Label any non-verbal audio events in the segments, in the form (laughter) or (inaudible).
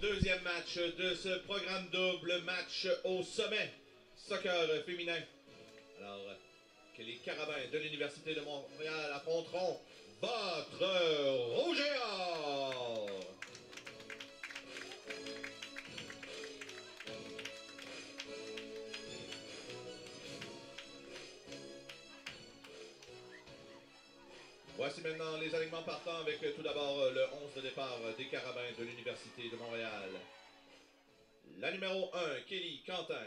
deuxième match de ce programme double, match au sommet soccer féminin. Alors, que les carabins de l'Université de Montréal affronteront votre Rouge Voici maintenant les alignements partants avec tout d'abord le 11 de départ des Carabins de l'Université de Montréal. La numéro 1, Kelly Quentin.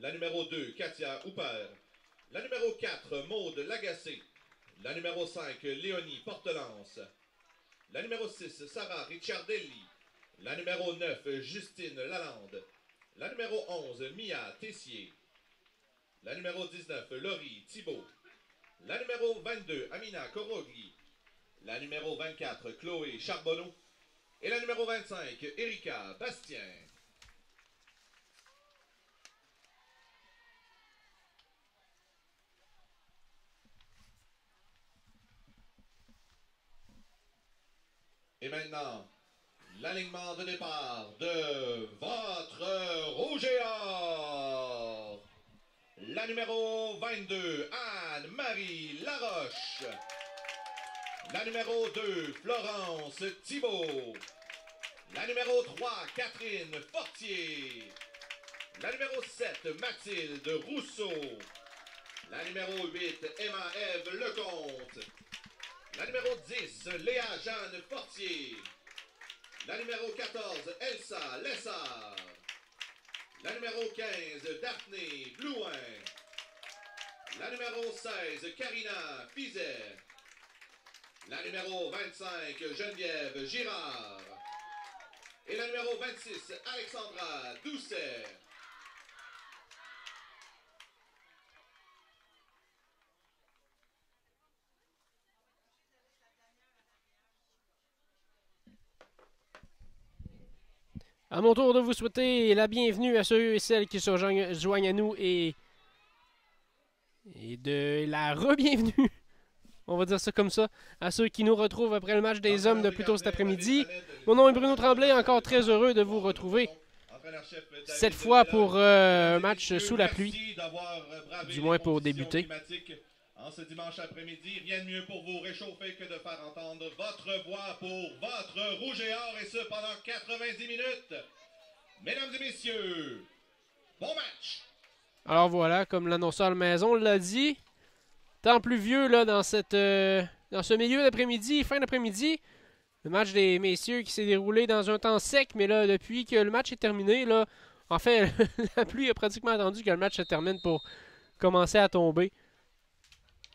La numéro 2, Katia Hooper. La numéro 4, Maude Lagacé. La numéro 5, Léonie Portelance. La numéro 6, Sarah Ricciardelli. La numéro 9, Justine Lalande. La numéro 11, Mia Tessier. La numéro 19, Laurie Thibault. La numéro 22, Amina Korogli. La numéro 24, Chloé Charbonneau. Et la numéro 25, Erika Bastien. Et maintenant, l'alignement de départ de votre Rouge. La numéro 22, Anne-Marie Laroche. La numéro 2, Florence Thibault. La numéro 3, Catherine Fortier. La numéro 7, Mathilde Rousseau. La numéro 8, Emma-Ève Lecomte. La numéro 10, Léa Jeanne Fortier. La numéro 14, Elsa Lessard. La numéro 15, Daphné Blouin. La numéro 16, Karina Fizet. La numéro 25, Geneviève Girard. Et la numéro 26, Alexandra Doucet. À mon tour de vous souhaiter la bienvenue à ceux et celles qui se joignent à nous et, et de la re-bienvenue, (laughs) on va dire ça comme ça, à ceux qui nous retrouvent après le match des hommes de plus tôt cet après-midi. Mon nom est Bruno Tremblay, encore très heureux de vous retrouver. Cette fois pour euh, un match sous la pluie, du moins pour débuter. En ce dimanche après-midi, rien de mieux pour vous réchauffer que de faire entendre votre voix pour votre Rouge et Or, et ce pendant 90 minutes. Mesdames et messieurs, bon match! Alors voilà, comme l'annonceur de maison l'a dit, temps pluvieux là, dans, euh, dans ce milieu d'après-midi, fin d'après-midi. Le match des messieurs qui s'est déroulé dans un temps sec, mais là, depuis que le match est terminé, là, (laughs) la pluie a pratiquement attendu que le match se termine pour commencer à tomber.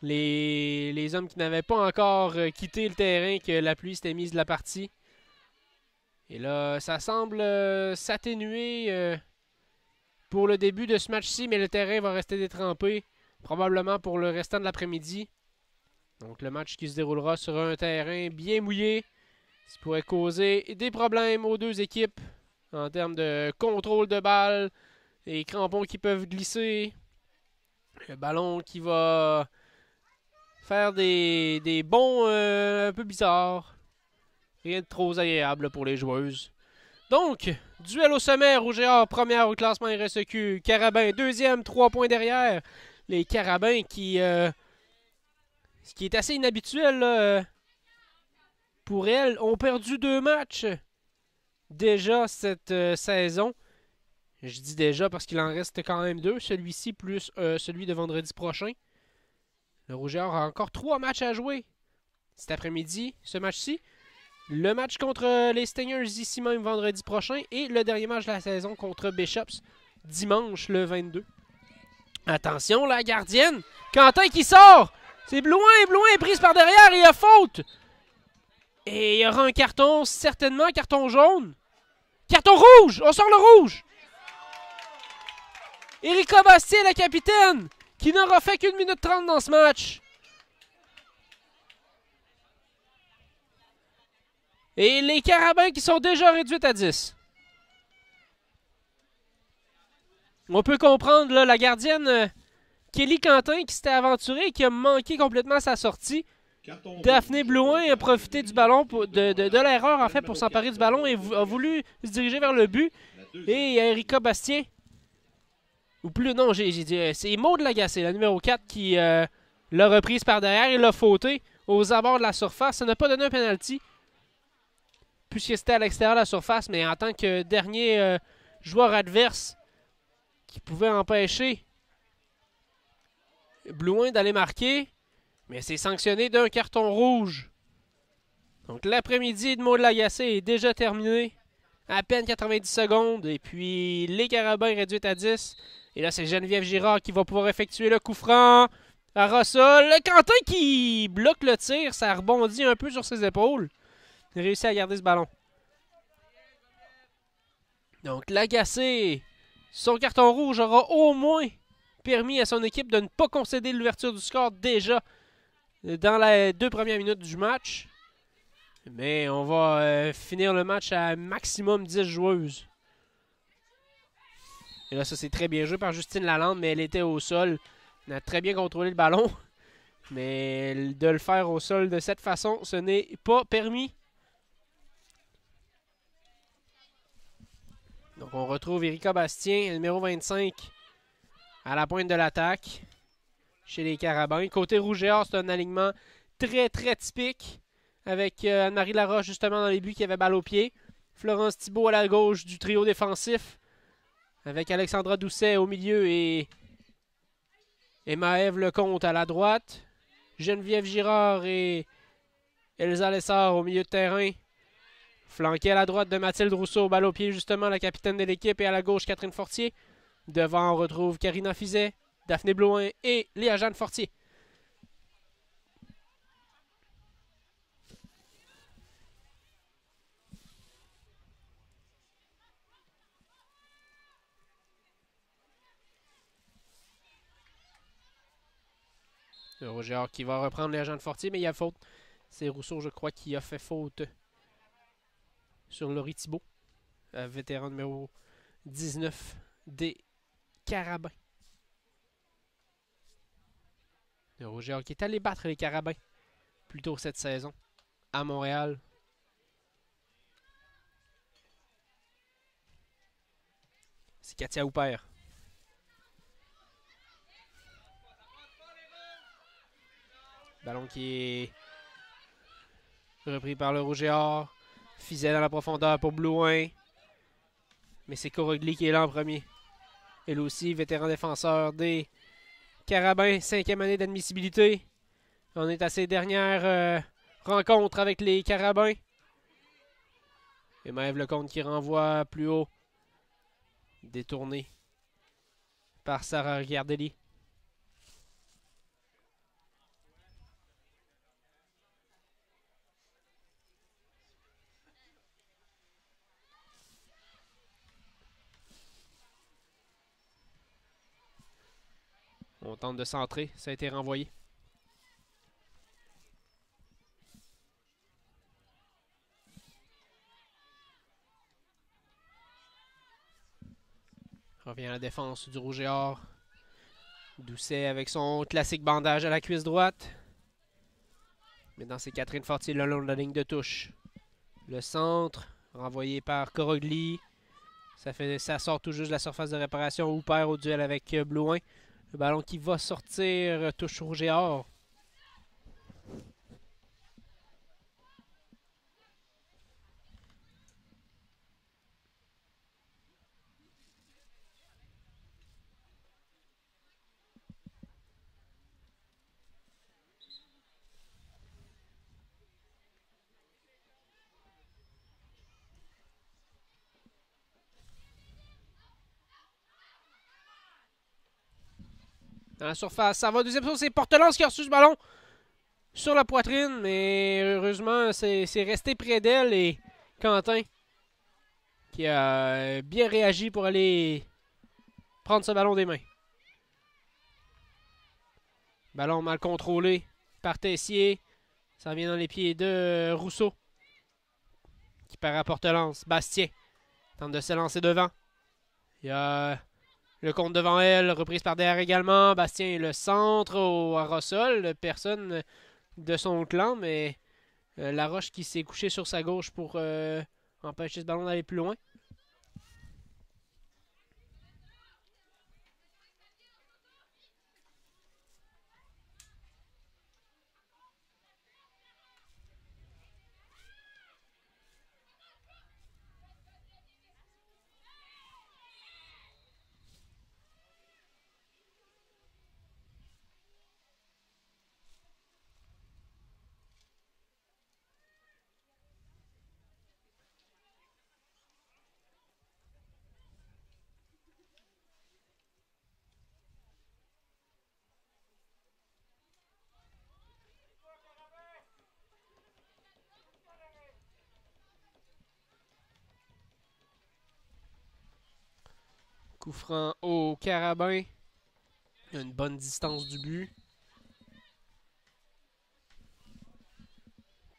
Les, hommes qui n'avaient pas encore euh, quitté le terrain, que la pluie s'était mise de la partie. Et là, ça semble euh, s'atténuer euh, pour le début de ce match-ci, mais le terrain va rester détrempé, probablement pour le restant de l'après-midi. Donc le match qui se déroulera sur un terrain bien mouillé, ce qui pourrait causer des problèmes aux deux équipes en termes de contrôle de balle, les crampons qui peuvent glisser, le ballon qui va faire des, bons euh, un peu bizarres. Rien de trop agréable pour les joueuses. Donc, duel au sommet, Or, première au classement RSEQ. Carabin, deuxième, trois points derrière. Les Carabins qui... Euh, ce qui est assez inhabituel euh, pour elles, ont perdu deux matchs déjà cette saison. Je dis déjà parce qu'il en reste quand même deux. Celui-ci plus celui de vendredi prochain. Le Rouge a encore trois matchs à jouer cet après-midi, ce match-ci. Le match contre les Stingers ici même vendredi prochain et le dernier match de la saison contre Bishops dimanche le 22. Attention, la gardienne. Quentin qui sort. C'est. Blouin est prise par derrière il y a faute. Et il y aura un carton, certainement, carton jaune. Carton rouge. On sort le rouge. Erika Bastien, la capitaine, qui n'aura fait qu'une minute trente dans ce match? Et les Carabins qui sont déjà réduits à 10. On peut comprendre là, la gardienne euh, Kelly Quentin qui s'était aventurée et qui a manqué complètement sa sortie. Daphné Blouin a profité du ballon, pour, de, de, de l'erreur en fait, pour s'emparer du ballon et a voulu se diriger vers le but. Et Erika Bastien. Ou plus, non, j'ai dit. euh, C'est Maud Lagacé, la numéro 4, qui euh, l'a reprise par derrière et l'a fauté aux abords de la surface. Ça n'a pas donné un penalty. Puisque c'était à l'extérieur de la surface, mais en tant que dernier euh, joueur adverse qui pouvait empêcher Blouin d'aller marquer. Mais c'est sanctionné d'un carton rouge. Donc l'après-midi de Maud Lagacé est déjà terminé. À peine 90 secondes. Et puis les Carabins réduits à 10. Et là, c'est Geneviève Girard qui va pouvoir effectuer le coup franc. À Rossol. Le Quentin qui bloque le tir. Ça rebondit un peu sur ses épaules. Il réussit à garder ce ballon. Donc Lagacé, son carton rouge aura au moins permis à son équipe de ne pas concéder l'ouverture du score déjà dans les deux premières minutes du match. Mais on va euh, finir le match à maximum 10 joueuses. Et là, ça c'est très bien joué par Justine Lalande, mais elle était au sol. Elle a très bien contrôlé le ballon. (laughs) Mais de le faire au sol de cette façon, ce n'est pas permis. Donc on retrouve Erika Bastien, numéro 25, à la pointe de l'attaque chez les Carabins. Côté rouge et or, c'est un alignement très très typique avec euh, Anne-Marie Laroche justement dans les buts qui avait balle au pied. Florence Thibault à la gauche du trio défensif avec Alexandra Doucet au milieu et Emma-Ève Lecomte à la droite. Geneviève Girard et Elsa Lessard au milieu de terrain. Flanqué à la droite de Mathilde Rousseau, balle au pied justement, la capitaine de l'équipe, et à la gauche Catherine Fortier. Devant, on retrouve Karina Fizet, Daphné Blouin et Léa-Jeanne Fortier. Roger Hart qui va reprendre Léa-Jeanne Fortier, mais il y a faute. C'est Rousseau, je crois, qui a fait faute sur Laurie Thibault, euh, vétéran numéro 19 des Carabins. De Roger qui est allé battre les Carabins plus tôt cette saison à Montréal. C'est Katia Houpert. Ballon qui est repris par le Rouge et dans la profondeur pour Blouin. Mais c'est Corogli qui est là en premier. Elle aussi, vétéran défenseur des Carabins, cinquième année d'admissibilité. On est à ses dernières euh, rencontres avec les Carabins. Et Maëve Lecomte qui renvoie plus haut. Détourné par Sarah Gardelli. On tente de centrer, ça a été renvoyé. Revient à la défense du Rouge et Or. Doucet avec son classique bandage à la cuisse droite. Maintenant, c'est Catherine Fortier le long de la ligne de touche. Le centre, renvoyé par Corogli. Ça, ça sort tout juste de la surface de réparation. Hooper au duel avec euh, Blouin. Le ballon qui va sortir, euh, touche rouge et or. Dans la surface, ça va. Deuxième tour, c'est Portelance qui a reçu ce ballon sur la poitrine, mais heureusement, c'est resté près d'elle et Quentin qui a bien réagi pour aller prendre ce ballon des mains. Ballon mal contrôlé par Tessier. Ça vient dans les pieds de Rousseau qui part à Portelance. Bastien tente de se lancer devant. Il y a le compte devant elle, reprise par derrière également. Bastien, le centre au à Rossol. Personne de son clan, mais euh, La Roche qui s'est couché sur sa gauche pour euh, empêcher ce ballon d'aller plus loin. Coup au carabin. Une bonne distance du but.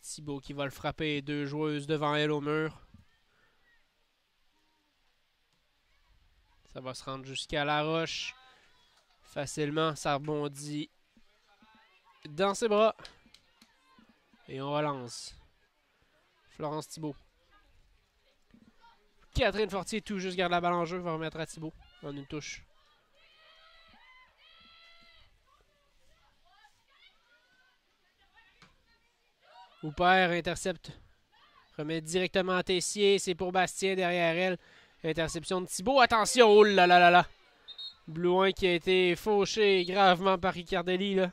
Thibaut qui va le frapper. Deux joueuses devant elle au mur. Ça va se rendre jusqu'à la roche. Facilement, ça rebondit dans ses bras. Et on relance. Florence Thibault. Catherine Fortier, tout juste garde la balle en jeu, va remettre à Thibault en une touche. Hooper intercepte. Remet directement à Tessier. C'est pour Bastien derrière elle. Interception de Thibault. Attention! Oh là là là là! Blouin qui a été fauché gravement par Ricardelli là.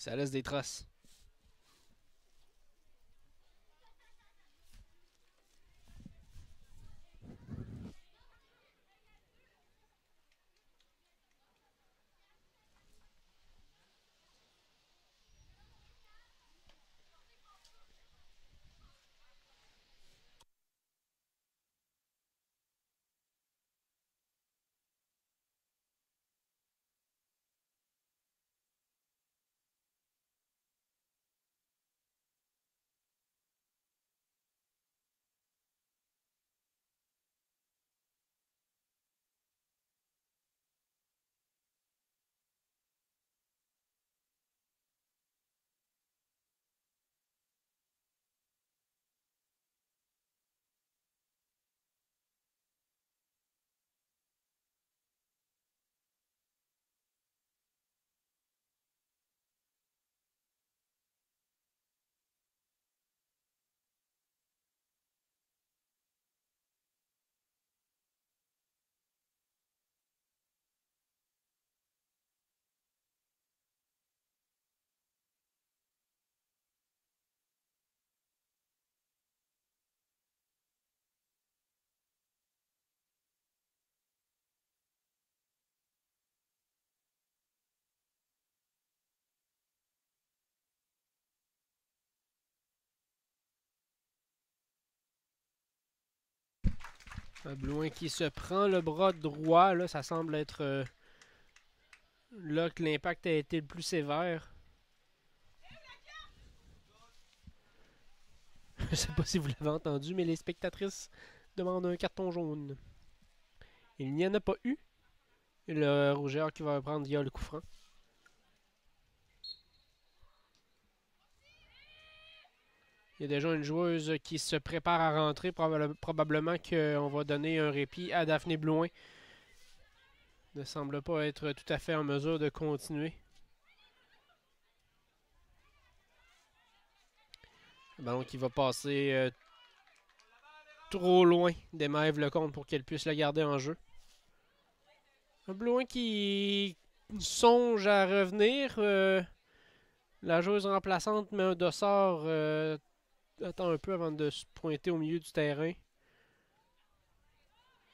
Ça laisse des traces. Blouin qui se prend le bras droit. Là, ça semble être euh, là que l'impact a été le plus sévère. (laughs) Je sais pas si vous l'avez entendu, mais les spectatrices demandent un carton jaune. Il n'y en a pas eu. Le rougeur qui va prendre via le coup franc. Il y a déjà une joueuse qui se prépare à rentrer. probablement qu'on va donner un répit à Daphné Blouin. Ne semble pas être tout à fait en mesure de continuer. Le ballon qui va passer euh, trop loin d'Emaève Lecomte pour qu'elle puisse le garder en jeu. Un Blouin qui songe à revenir. Euh, la joueuse remplaçante met un dossard euh, attend un peu avant de se pointer au milieu du terrain.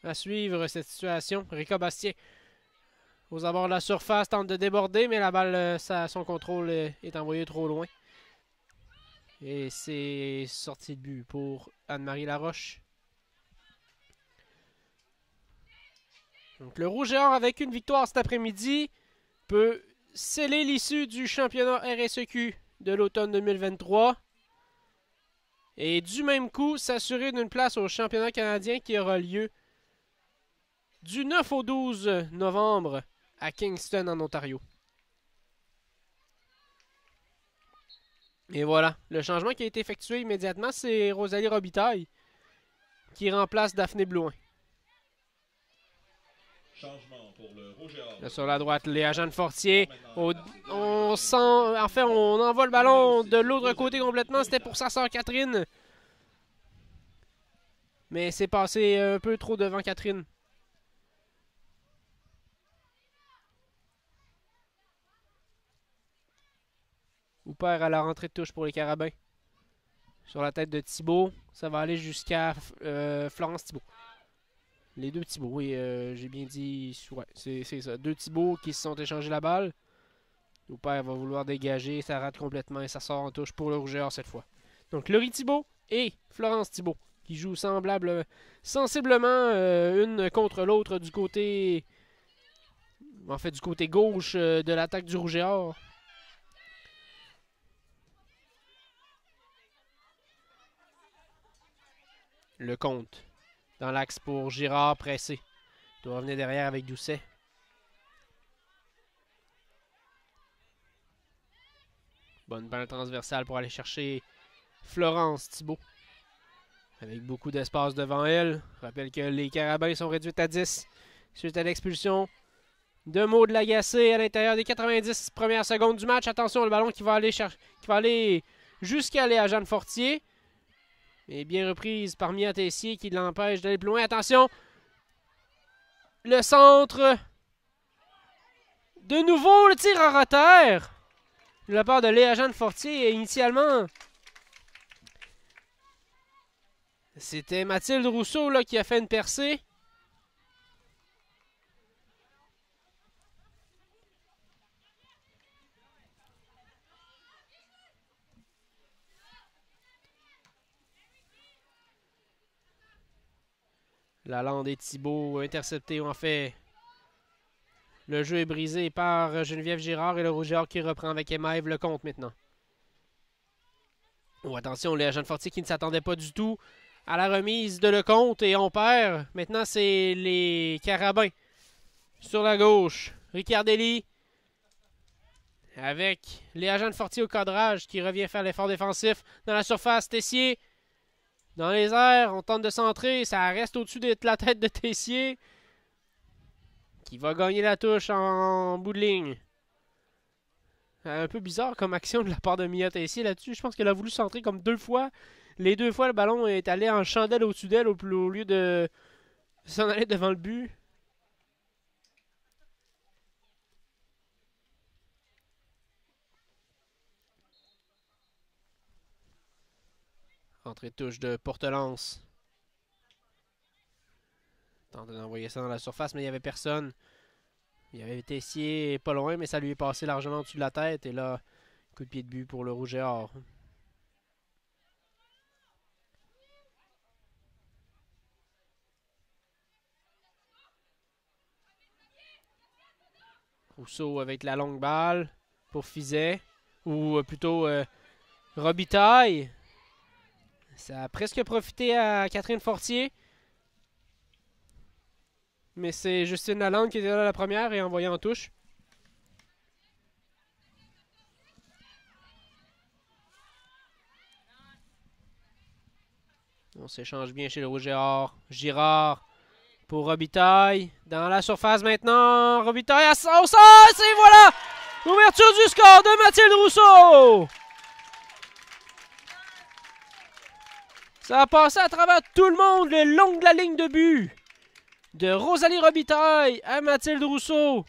À suivre cette situation, Rika Bastien aux abords de la surface tente de déborder, mais la balle, euh, son contrôle euh, est envoyé trop loin. Et c'est sorti de but pour Anne-Marie Laroche. Donc le Rouge avec une victoire cet après-midi, peut sceller l'issue du championnat RSEQ de l'automne 2023. Et du même coup, s'assurer d'une place au championnat canadien qui aura lieu du 9 au 12 novembre à Kingston en Ontario. Et voilà, le changement qui a été effectué immédiatement, c'est Rosalie Robitaille qui remplace Daphné Blouin. Changement pour le rouge sur la droite, Léa Jeanne Fortier. Au- on sent, en fait, on envoie le ballon de l'autre côté complètement. C'était pour sa sœur Catherine. Mais c'est passé un peu trop devant Catherine. Hooper à la rentrée de touche pour les Carabins. Sur la tête de Thibaut. Ça va aller jusqu'à euh, Florence Thibaut. Les deux Thibaut, oui, euh, j'ai bien dit. Ouais, c'est ça. Deux Thibaut qui se sont échangés la balle. Hooper va vouloir dégager. Ça rate complètement et ça sort en touche pour le rougeur cette fois. Donc Laurie Thibaut et Florence Thibaut qui jouent semblable, sensiblement euh, une contre l'autre du côté. En fait, du côté gauche euh, de l'attaque du Rouge. Le compte. Dans l'axe pour Girard pressé. Il doit revenir derrière avec Doucet. Bonne balle transversale pour aller chercher Florence Thibault. Avec beaucoup d'espace devant elle. Rappelle que les Carabins sont réduits à 10 suite à l'expulsion de Maud Lagacé à l'intérieur des 90 premières secondes du match. Attention, le ballon qui va aller, qui va aller jusqu'à Jeanne Fortier. Et bien reprise par Mia Tessier qui l'empêche d'aller plus loin. Attention! Le centre. De nouveau, le tir en retard. De la part de Léa Jeanne Fortier. Et initialement, c'était Mathilde Rousseau là, qui a fait une percée. Lalande et Thibault interceptés en fait. Le jeu est brisé par Geneviève Girard et le Rougeur qui reprend avec Emaïve le compte maintenant. Oh, attention, les Jeanne Fortier qui ne s'attendait pas du tout à la remise de Lecomte et on perd. Maintenant, c'est les Carabins sur la gauche. Ricardelli avec les agents de Fortier au cadrage qui revient faire l'effort défensif dans la surface. Tessier dans les airs, on tente de centrer, ça reste au-dessus de la tête de Tessier qui va gagner la touche en bout de ligne. Un peu bizarre comme action de la part de Mia Tessier là-dessus. Je pense qu'elle a voulu centrer comme deux fois. Les deux fois, le ballon est allé en chandelle au-dessus d'elle au lieu de s'en aller devant le but. Entrée de touche de Portelance. Tente d'envoyer ça dans la surface, mais il n'y avait personne. Il y avait Tessier pas loin, mais ça lui est passé largement au-dessus de la tête. Et là, coup de pied de but pour le Rouge et Or. Rousseau avec la longue balle pour Fizet. Ou euh, plutôt euh, Robitaille. Ça a presque profité à Catherine Fortier. Mais c'est Justine Lalande qui était là la première et envoyé en touche. On s'échange bien chez le Rouge. Girard pour Robitaille. Dans la surface maintenant. Robitaille à au sol. Et voilà! Ouverture du score de Mathilde Rousseau! Ça a passé à travers tout le monde le long de la ligne de but. De Rosalie Robitaille à Mathilde Rousseau.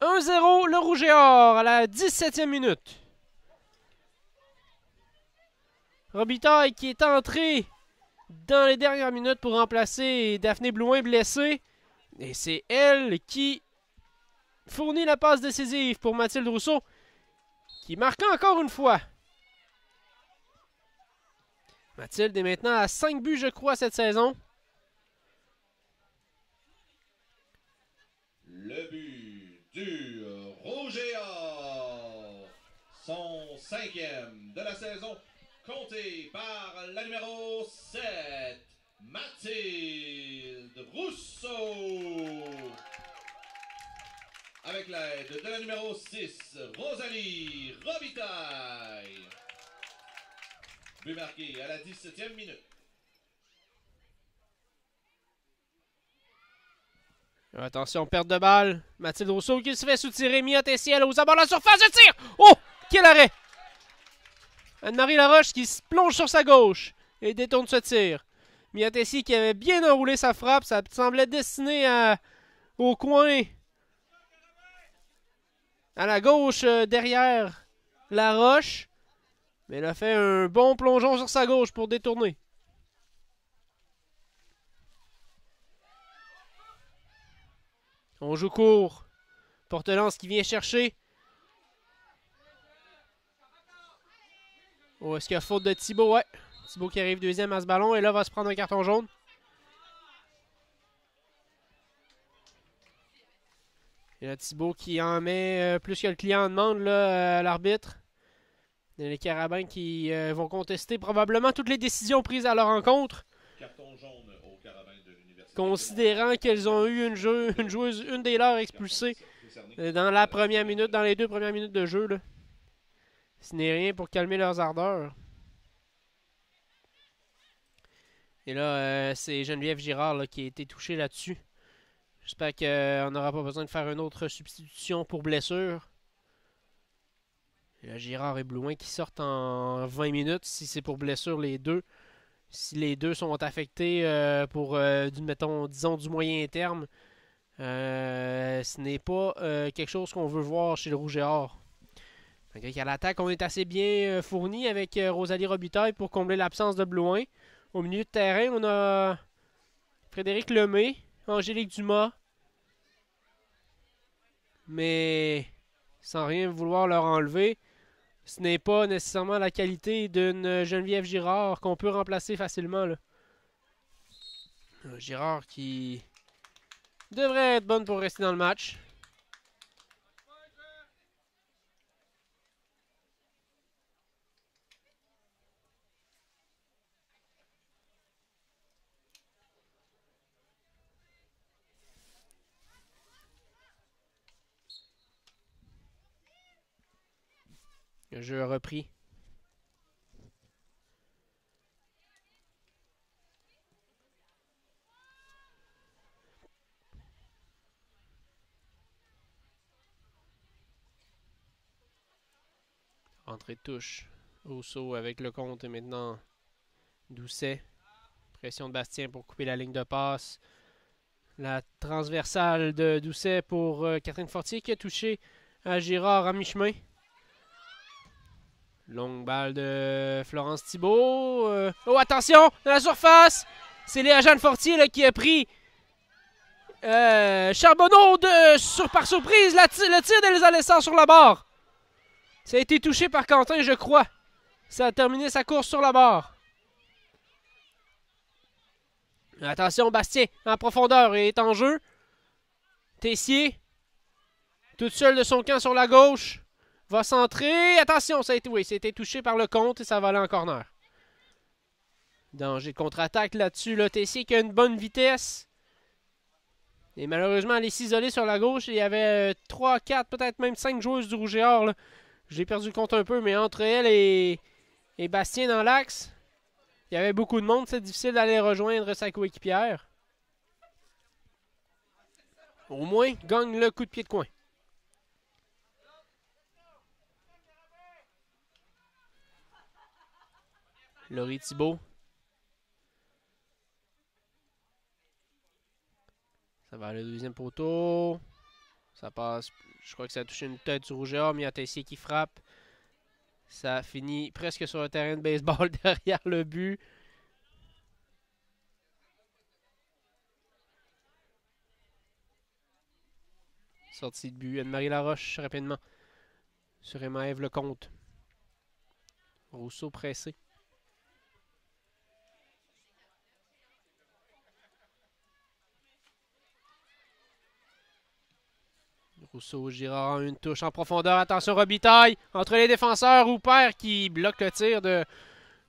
1-0 le Rouge et Or à la 17e minute. Robitaille qui est entré dans les dernières minutes pour remplacer Daphné Blouin blessée. Et c'est elle qui fournit la passe décisive pour Mathilde Rousseau, qui marque encore une fois. Mathilde est maintenant à 5 buts, je crois, cette saison. Le but du Or. Son cinquième de la saison compté par la numéro 7, Mathilde Rousseau. Avec l'aide de la numéro 6, Rosalie Robitaille. But à la 17e minute. Attention, perte de balle. Mathilde Rousseau qui se fait soutirer. Mia Tessier aux abords de la surface de tir. Oh! Quel arrêt! Anne-Marie Laroche qui se plonge sur sa gauche et détourne ce tir. Mia Tessier qui avait bien enroulé sa frappe. Ça semblait destiné au coin. À la gauche, euh, derrière Laroche. Mais elle a fait un bon plongeon sur sa gauche pour détourner. On joue court. Portelance qui vient chercher. Oh, est-ce qu'il y a faute de Thibaut? Ouais. Thibaut qui arrive deuxième à ce ballon et là va se prendre un carton jaune. Il y a Thibaut qui en met euh, plus que le client en demande à l'arbitre. Les carabins qui euh, vont contester probablement toutes les décisions prises à leur encontre. Carton jaune au carabin de l'Université. Considérant qu'elles ont eu une, jeu, une joueuse, une des leurs expulsée euh, dans la première minute, dans les deux premières minutes de jeu. Là. Ce n'est rien pour calmer leurs ardeurs. Et là, euh, c'est Geneviève Girard là, qui a été touchée là-dessus. J'espère qu'on n'aura pas besoin de faire une autre substitution pour blessure. Et là, Girard et Blouin qui sortent en 20 minutes si c'est pour blessure les deux. Si les deux sont affectés euh, pour, euh, du, disons, du moyen terme, euh, ce n'est pas quelque chose qu'on veut voir chez le Rouge et Or. À l'attaque, on est assez bien fourni avec Rosalie Robitaille pour combler l'absence de Blouin. Au milieu de terrain, on a Frédéric Lemay, Angélique Dumas. Mais sans rien vouloir leur enlever, ce n'est pas nécessairement la qualité d'une Geneviève Girard qu'on peut remplacer facilement. Là. Girard qui devrait être bonne pour rester dans le match. Le jeu a repris. Entrée de touche. Rousseau avec le compte et maintenant Doucet. Pression de Bastien pour couper la ligne de passe. La transversale de Doucet pour euh, Catherine Fortier qui a touché à Girard à mi-chemin. Longue balle de Florence Thibault. Euh, Oh, attention! Dans la surface! C'est Léa Jeanne Fortier qui a pris euh, Charbonneau de, sur, par surprise. Le tir d'Elisa Lessard sur la barre. Ça a été touché par Quentin, je crois. Ça a terminé sa course sur la barre. Attention, Bastien, en profondeur, est en jeu. Tessier, toute seule de son camp sur la gauche, va centrer. Attention, ça a été, touché par le compte et ça va aller en corner. Danger de contre-attaque là-dessus. Là. Tessier qui a une bonne vitesse. Et malheureusement, elle est s'isoler sur la gauche. Il y avait 3, 4, peut-être même 5 joueuses du Rouge et Or. J'ai perdu le compte un peu, mais entre elle et, et Bastien dans l'axe, il y avait beaucoup de monde. C'est difficile d'aller rejoindre sa coéquipière. Au moins, gagne le coup de pied de coin. Laurie Thibault. Ça va au deuxième poteau. Ça passe. Je crois que ça a touché une tête du rouge et or, mais il y a Tessier qui frappe. Ça finit presque sur un terrain de baseball (laughs) derrière le but. Sortie de but. Anne-Marie Laroche, rapidement. Sur Emma-Ève Lecomte. Rousseau pressé. Rousseau, Girard une touche en profondeur. Attention, Robitaille entre les défenseurs. Hooper qui bloque le tir de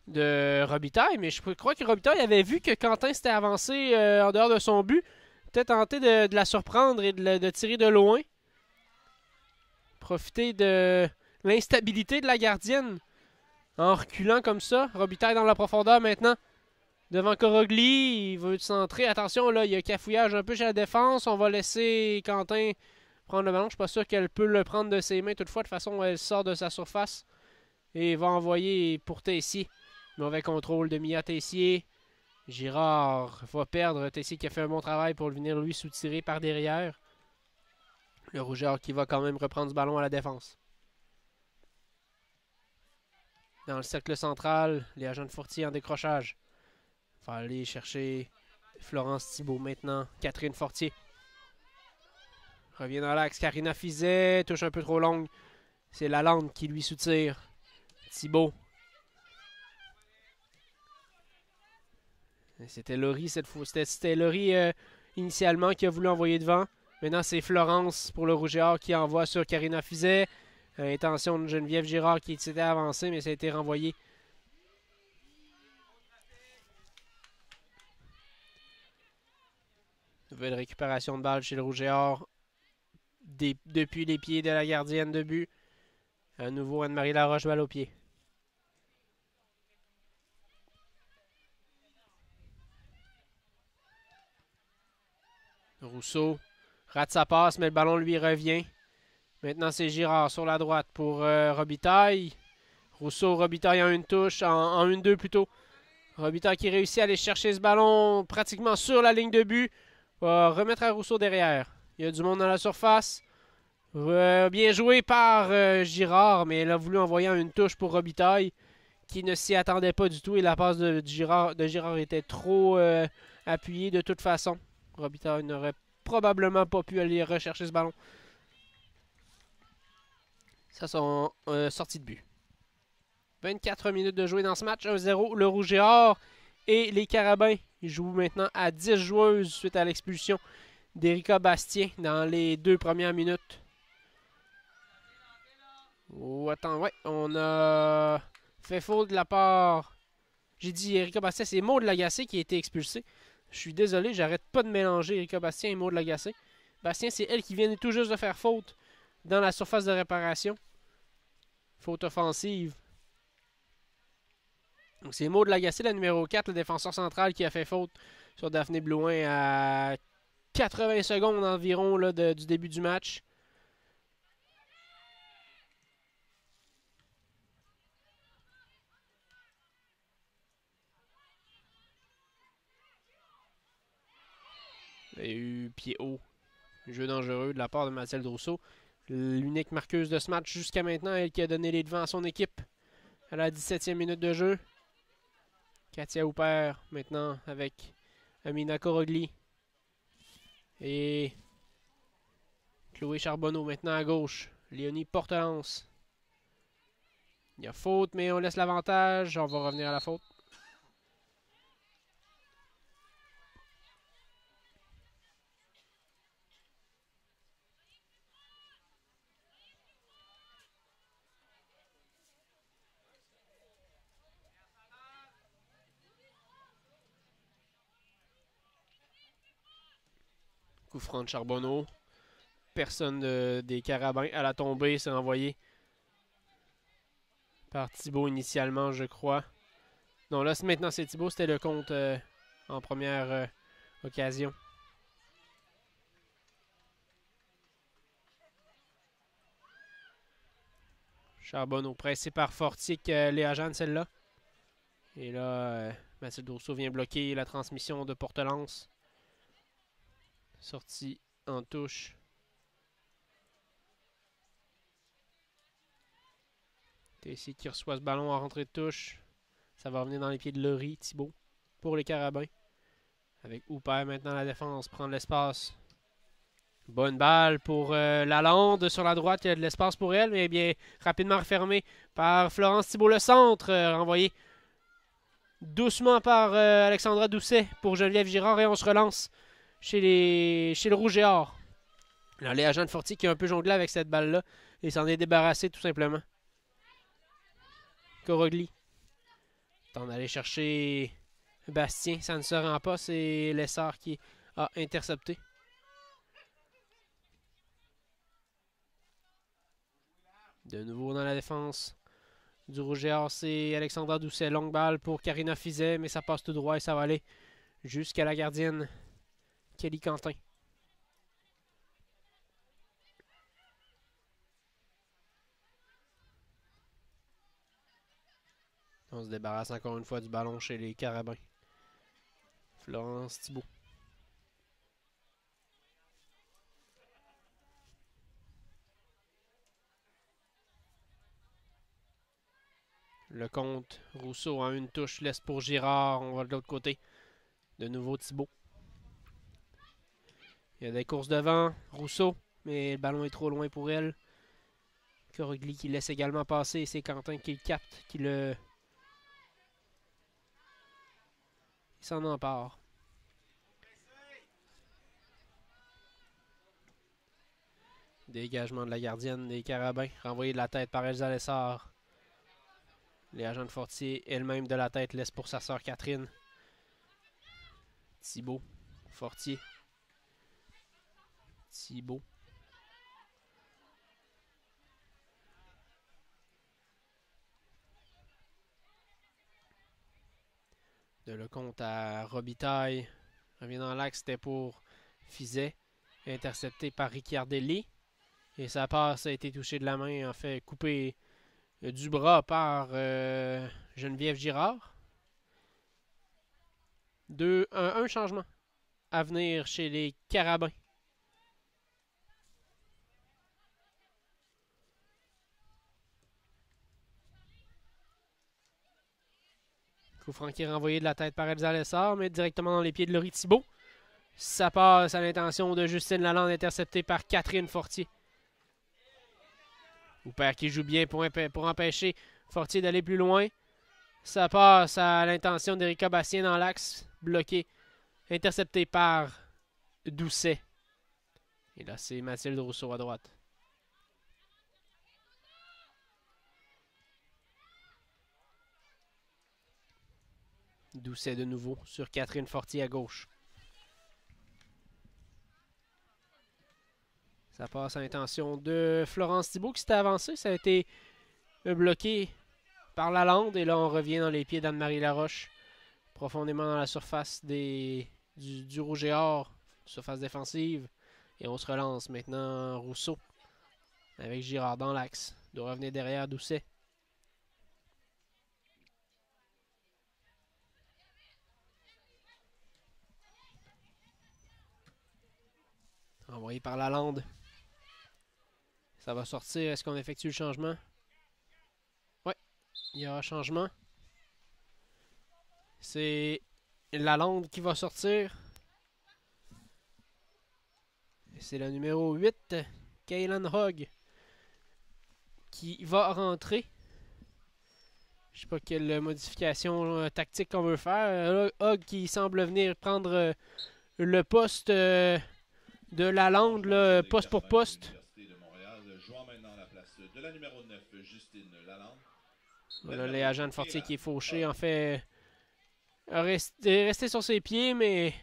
de Robitaille, mais je crois que Robitaille avait vu que Quentin s'était avancé euh, en dehors de son but. Peut-être tenter de, la surprendre et de, de, tirer de loin. Profiter de l'instabilité de la gardienne en reculant comme ça. Robitaille dans la profondeur maintenant. Devant Corogli, il veut centrer. Attention, là, il y a cafouillage un peu chez la défense. On va laisser Quentin prendre le ballon. Suis pas sûr qu'elle peut le prendre de ses mains. Toutefois, de toute façon, elle sort de sa surface. Et va envoyer pour Tessier. Mauvais contrôle de Mia Tessier. Girard va perdre. Tessier qui a fait un bon travail pour venir lui soutirer par derrière. Le rougeur qui va quand même reprendre ce ballon à la défense. Dans le cercle central, les agents de Fortier en décrochage. Va aller chercher Florence Thibault maintenant. Catherine Fortier. Revient dans l'axe. Karina Fizet. Touche un peu trop longue. C'est Lalande qui lui soutire. Thibault. C'était Laurie cette fois. C'était Laurie euh, initialement qui a voulu envoyer devant. Maintenant, c'est Florence pour le Rouge qui envoie sur Karina Fizet. intention de Geneviève Girard qui s'était avancée, mais ça a été renvoyé Nouvelle récupération de balle chez le Rouge et. Depuis les pieds de la gardienne de but. À nouveau, Anne-Marie Laroche, balle au pied. Rousseau rate sa passe, mais le ballon lui revient. Maintenant, c'est Girard sur la droite pour euh, Robitaille. Rousseau, Robitaille en une touche, en, en une deux plutôt. Robitaille qui réussit à aller chercher ce ballon pratiquement sur la ligne de but va remettre à Rousseau derrière. Il y a du monde dans la surface. bien joué par euh, Girard, mais il a voulu envoyer une touche pour Robitaille qui ne s'y attendait pas du tout et la passe de, Girard, était trop euh, appuyée de toute façon. Robitaille n'aurait probablement pas pu aller rechercher ce ballon. Ça, sont euh, sortie de but. 24 minutes de jouer dans ce match. 1-0. Le Rouge et et les Carabins il joue maintenant à 10 joueuses suite à l'expulsion d'Erika Bastien dans les deux premières minutes. Oh, attends, ouais, on a fait faute de la part. J'ai dit Erika Bastien, c'est Maud Lagacé qui a été expulsé. Je suis désolé, j'arrête pas de mélanger Erika Bastien et Maud Lagacé. Bastien, c'est elle qui vient tout juste de faire faute dans la surface de réparation. Faute offensive donc c'est Maud Lagacé, la numéro 4, le défenseur central qui a fait faute sur Daphné Blouin à 80 secondes environ du début du match. Il y a eu pied haut. Jeu dangereux de la part de Mathilde Rousseau. L'unique marqueuse de ce match jusqu'à maintenant, elle qui a donné les devants à son équipe à la 17e minute de jeu. Katia Hooper maintenant avec Amina Korogli. Et Chloé Charbonneau maintenant à gauche. Léonie Portelance. Il y a faute, mais on laisse l'avantage. On va revenir à la faute. Franc de Charbonneau. Personne des Carabins à la tombée s'est envoyé par Thibaut initialement, je crois. Non, là, maintenant c'est Thibaut. C'était le compte euh, en première euh, occasion. Charbonneau pressé par Fortique, euh, Léa Jeanne, celle-là. Et là, Mathilde Rousseau vient bloquer la transmission de Portelance. Sortie en touche. ici qui reçoit ce ballon en rentrée de touche. Ça va revenir dans les pieds de Laurie, Thibault, pour les Carabins. Avec Hooper maintenant la défense, prendre l'espace. Bonne balle pour euh, Lalande sur la droite. Il y a de l'espace pour elle, mais bien rapidement refermé par Florence Thibault. Le centre, euh, renvoyé doucement par euh, Alexandra Doucet pour Geneviève Girard et on se relance chez, les, chez le Rouge et Or. Les agents de Fortier qui ont un peu jonglé avec cette balle-là et s'en est débarrassé tout simplement. Corogli. Temps d'aller chercher Bastien. Ça ne se rend pas. C'est Lessard qui a intercepté. De nouveau dans la défense du Rouge et c'est Alexandra Doucet. Longue balle pour Karina Fizet, mais ça passe tout droit et ça va aller jusqu'à la gardienne Kelly Quentin. On se débarrasse encore une fois du ballon chez les Carabins. Florence Thibault. Le compte Rousseau a une touche, laisse pour Girard. On va de l'autre côté. De nouveau Thibault. Il y a des courses devant. Rousseau, mais le ballon est trop loin pour elle. Corugli qui laisse également passer. C'est Quentin qui le capte, qui le. Il s'en empare. Dégagement de la gardienne des Carabins. Renvoyé de la tête par Elsa Lessard. Les agents de Fortier, elle-même de la tête, laisse pour sa sœur Catherine. Thibault, Fortier. Thibault. De le compte à Robitaille. Revient dans l'axe, c'était pour Fizet. Intercepté par Ricciardelli. Et sa passe a été touchée de la main, en fait, coupée du bras par euh, Geneviève Girard. Deux, un, changement à venir chez les Carabins. Coup qui est renvoyé de la tête par Elsa Lessard, mais directement dans les pieds de Laurie Thibault. Ça passe à l'intention de Justine Lalande, intercepté par Catherine Fortier. Père qui joue bien pour, pour empêcher Fortier d'aller plus loin. Ça passe à l'intention d'Erika Bastien dans l'axe, bloqué, intercepté par Doucet. Et là, c'est Mathilde Rousseau à droite. Doucet de nouveau sur Catherine Fortier à gauche. Ça passe à l'intention de Florence Thibault qui s'était avancée. Ça a été bloqué par la lande. Et là, on revient dans les pieds d'Anne-Marie Laroche. Profondément dans la surface des, du, rouge et or. Surface défensive. Et on se relance maintenant Rousseau. Avec Girard dans l'axe. De revenir derrière Doucet. Envoyé par la lande. Ça va sortir. Est-ce qu'on effectue le changement? Oui, il y aura changement. C'est la langue qui va sortir. C'est le numéro 8, Kaylan Hogg, qui va rentrer. Je sais pas quelle modification euh, tactique qu'on veut faire. Hogg qui semble venir prendre euh, le poste euh, de la lande, poste pour poste la numéro 9, Justine Lalande. Voilà, les agents de Fortier qui est fauché, en fait, resté, resté sur ses pieds, mais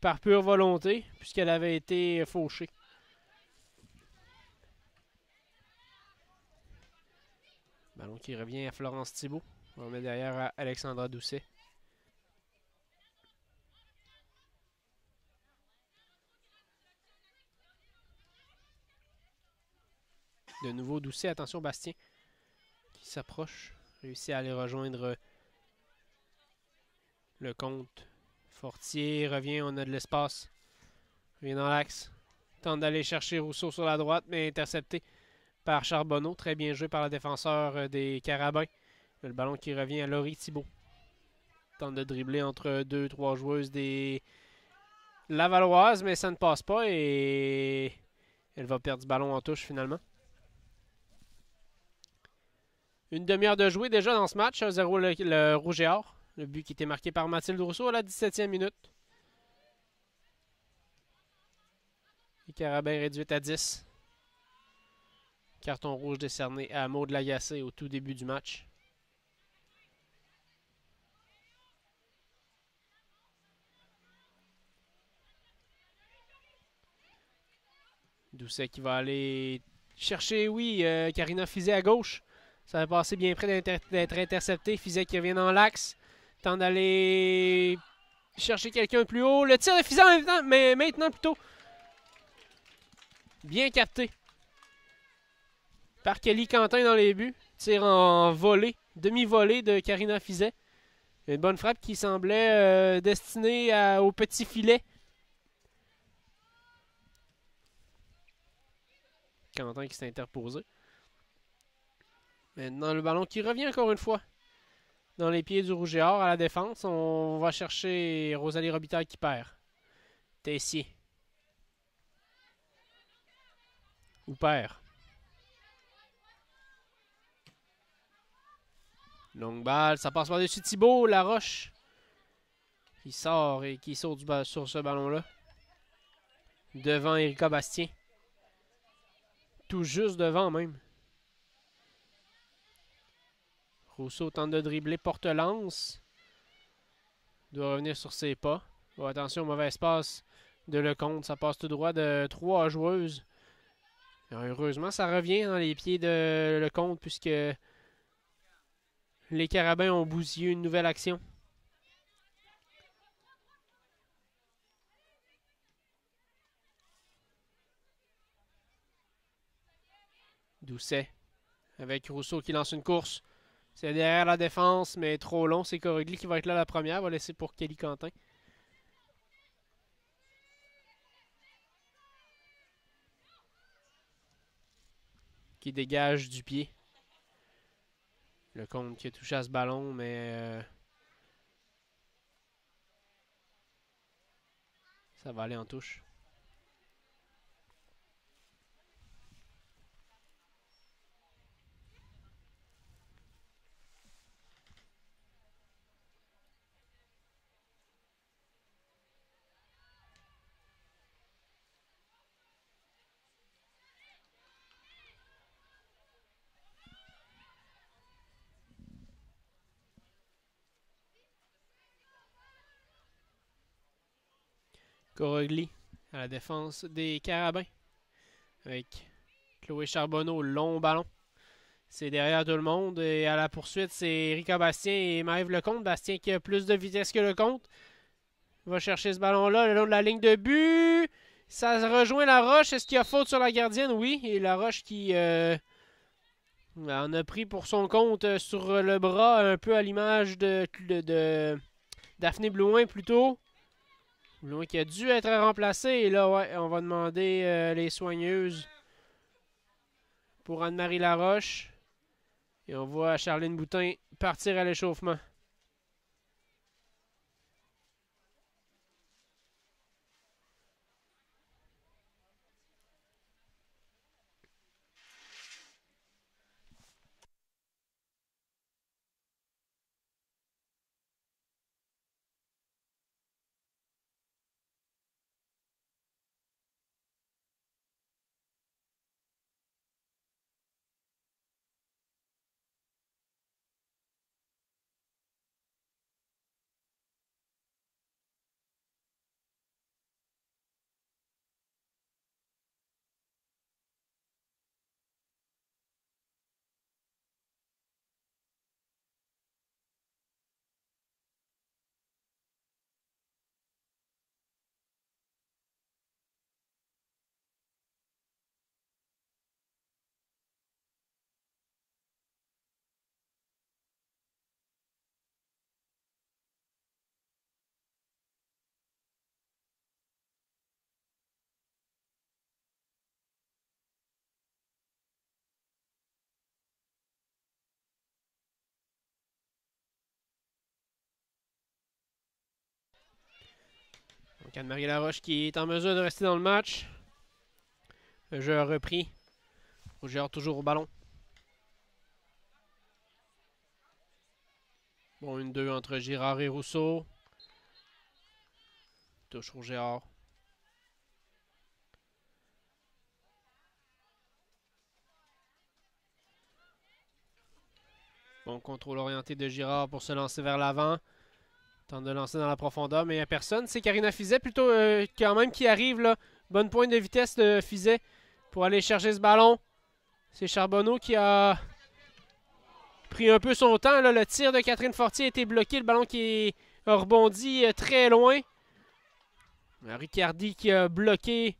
par pure volonté, puisqu'elle avait été fauchée. Ballon qui revient à Florence Thibault. On met derrière à Alexandra Doucet. De nouveau Doucet. Attention Bastien qui s'approche. Réussit à aller rejoindre le compte. Fortier revient. On a de l'espace. Revient dans l'axe. Tente d'aller chercher Rousseau sur la droite, mais intercepté par Charbonneau. Très bien joué par le défenseur euh, des Carabins. Le ballon qui revient à Laurie Thibault. Tente de dribbler entre deux, trois joueuses des Lavalloises, mais ça ne passe pas et elle va perdre du ballon en touche finalement. Une demi-heure de jouer déjà dans ce match. 0 le, le rouge et or. Le but qui était marqué par Mathilde Rousseau à la 17e minute. Et Carabin réduite à 10. Carton rouge décerné à Maud Lagacé au tout début du match. Doucet qui va aller chercher, oui, euh, Karina Fizet à gauche. Ça va passer bien près d'être intercepté. Fizet qui revient dans l'axe. Temps d'aller chercher quelqu'un plus haut. Le tir de Fizet en même temps, mais maintenant plutôt. Bien capté. Par Kelly Quentin dans les buts. Tir en volée, demi-volée de Karina Fizet. Une bonne frappe qui semblait euh, destinée au petit filet. Quentin qui s'est interposé. Maintenant, le ballon qui revient encore une fois dans les pieds du Rouge à la défense. On va chercher Rosalie Robitaille qui perd. Tessier. Ou perd. Longue balle, ça passe par-dessus Thibault, la roche. Qui sort et qui saute sur ce ballon-là. Devant Erika Bastien. Tout juste devant même. Rousseau tente de dribbler, porte-lance. Doit revenir sur ses pas. attention, mauvais espace de Lecomte. Ça passe tout droit de trois joueuses. heureusement, ça revient dans les pieds de Lecomte puisque les Carabins ont bousillé une nouvelle action. Doucet. Avec Rousseau qui lance une course. C'est derrière la défense, mais trop long. C'est Corrigli qui va être là la première. Va laisser pour Kelly Quentin. Qui dégage du pied. Le compte qui a touché à ce ballon, mais... Euh, ça va aller en touche. Corogli à la défense des Carabins. Avec Chloé Charbonneau, long ballon. C'est derrière tout le monde. Et à la poursuite, c'est Erika Bastien et Maëve Lecomte. Bastien qui a plus de vitesse que Lecomte. Va chercher ce ballon-là le long de la ligne de but. Ça rejoint la roche. Est-ce qu'il y a faute sur la gardienne? Oui. Et la roche qui euh, en a pris pour son compte sur le bras, un peu à l'image de, de Daphné Blouin plutôt. Loin qui a dû être remplacé. Et là, ouais, on va demander euh, les soigneuses pour Anne-Marie Laroche. Et on voit Charline Boutin partir à l'échauffement. Anne-Marie Laroche qui est en mesure de rester dans le match. Le jeu a repris. Rougeur toujours au ballon. Bon, une deux entre Girard et Rousseau. Touche Rougéard. Bon contrôle orienté de Girard pour se lancer vers l'avant. Tente de lancer dans la profondeur, mais il n'y a personne. C'est Karina Fizet plutôt euh, quand même qui arrive là. Bonne pointe de vitesse de Fizet pour aller chercher ce ballon. C'est Charbonneau qui a pris un peu son temps. Le tir de Catherine Fortier a été bloqué. Le ballon qui a rebondi euh, très loin. Ricardi qui a bloqué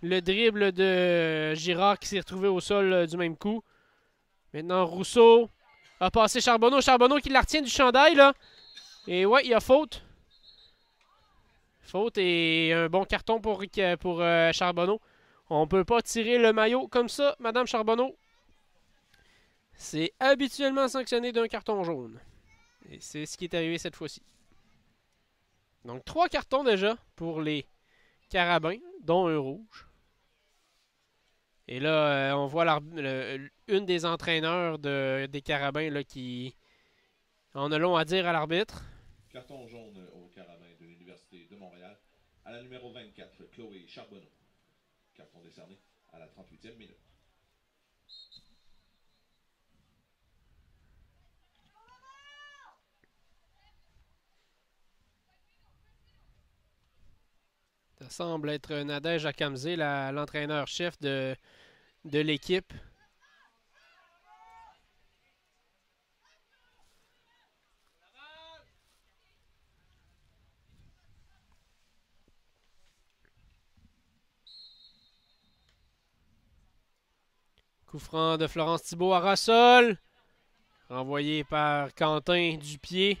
le dribble de Girard qui s'est retrouvé au sol euh, du même coup. Maintenant, Rousseau a passé Charbonneau. Charbonneau qui la retient du chandail, là. Et ouais, il y a faute. Faute et un bon carton pour, pour euh, Charbonneau. On peut pas tirer le maillot comme ça, Madame Charbonneau. C'est habituellement sanctionné d'un carton jaune. Et c'est ce qui est arrivé cette fois-ci. Donc, trois cartons déjà pour les carabins, dont un rouge. Et là, euh, on voit une des entraîneurs des carabins là, qui en a long à dire à l'arbitre. Carton jaune au carabin de l'Université de Montréal. À la numéro 24, Chloé Charbonneau. Carton décerné à la 38e minute. Ça semble être Nadège Akamze, l'entraîneur-chef de, de l'équipe. Coup franc de Florence Thibault à Rassol. Renvoyé par Quentin du pied.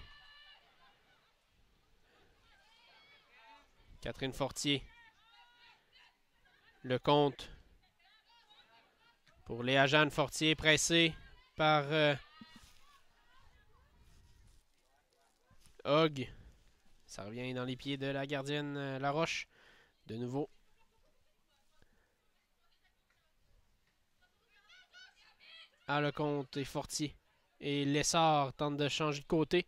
Catherine Fortier. Le compte pour Léa Jeanne Fortier, pressé par euh, Hogg. Ça revient dans les pieds de la gardienne euh, La Roche. De nouveau. À le compte et Fortier. Et Lessard tente de changer de côté.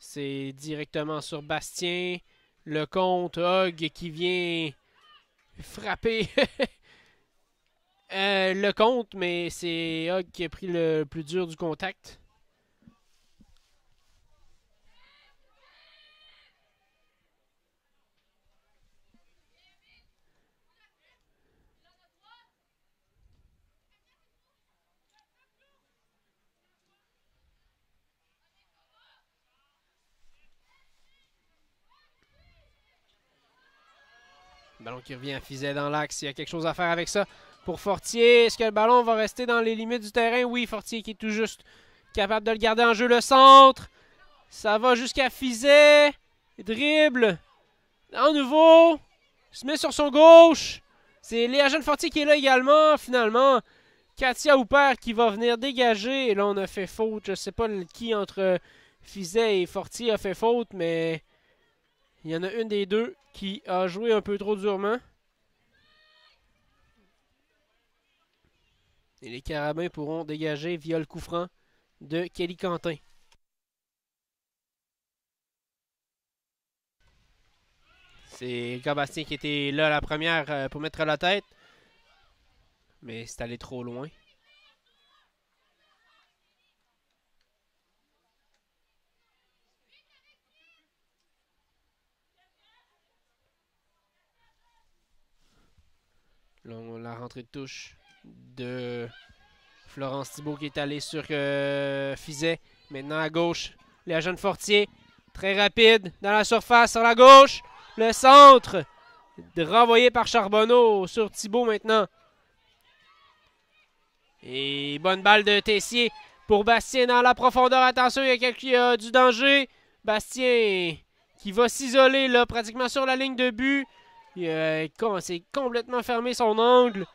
C'est directement sur Bastien le compte Hog qui vient frapper (laughs) euh, le compte, mais c'est Hog qui a pris le plus dur du contact. Ballon qui revient à Fizet dans l'axe. Il y a quelque chose à faire avec ça pour Fortier. Est-ce que le ballon va rester dans les limites du terrain? Oui, Fortier qui est tout juste capable de le garder en jeu. Le centre. Ça va jusqu'à Fizet. Dribble. En nouveau. Se met sur son gauche. C'est Léa Jeanne Fortier qui est là également. Finalement, Katia Hooper qui va venir dégager. Et là, on a fait faute. Je ne sais pas qui entre Fizet et Fortier a fait faute, mais il y en a une des deux qui a joué un peu trop durement. Et les Carabins pourront dégager via le coup franc de Kelly Quentin. C'est Gabastien qui était là la première euh, pour mettre la tête. Mais c'est allé trop loin. La rentrée de touche de Florence Thibault qui est allée sur euh, Fizet. Maintenant à gauche, les jeune Fortier. Très rapide dans la surface sur la gauche. Le centre renvoyé par Charbonneau sur Thibault maintenant. Et bonne balle de Tessier pour Bastien dans la profondeur. Attention, il y a, quelqu'un a du danger. Bastien qui va s'isoler là pratiquement sur la ligne de but. Il s'est complètement fermé son angle.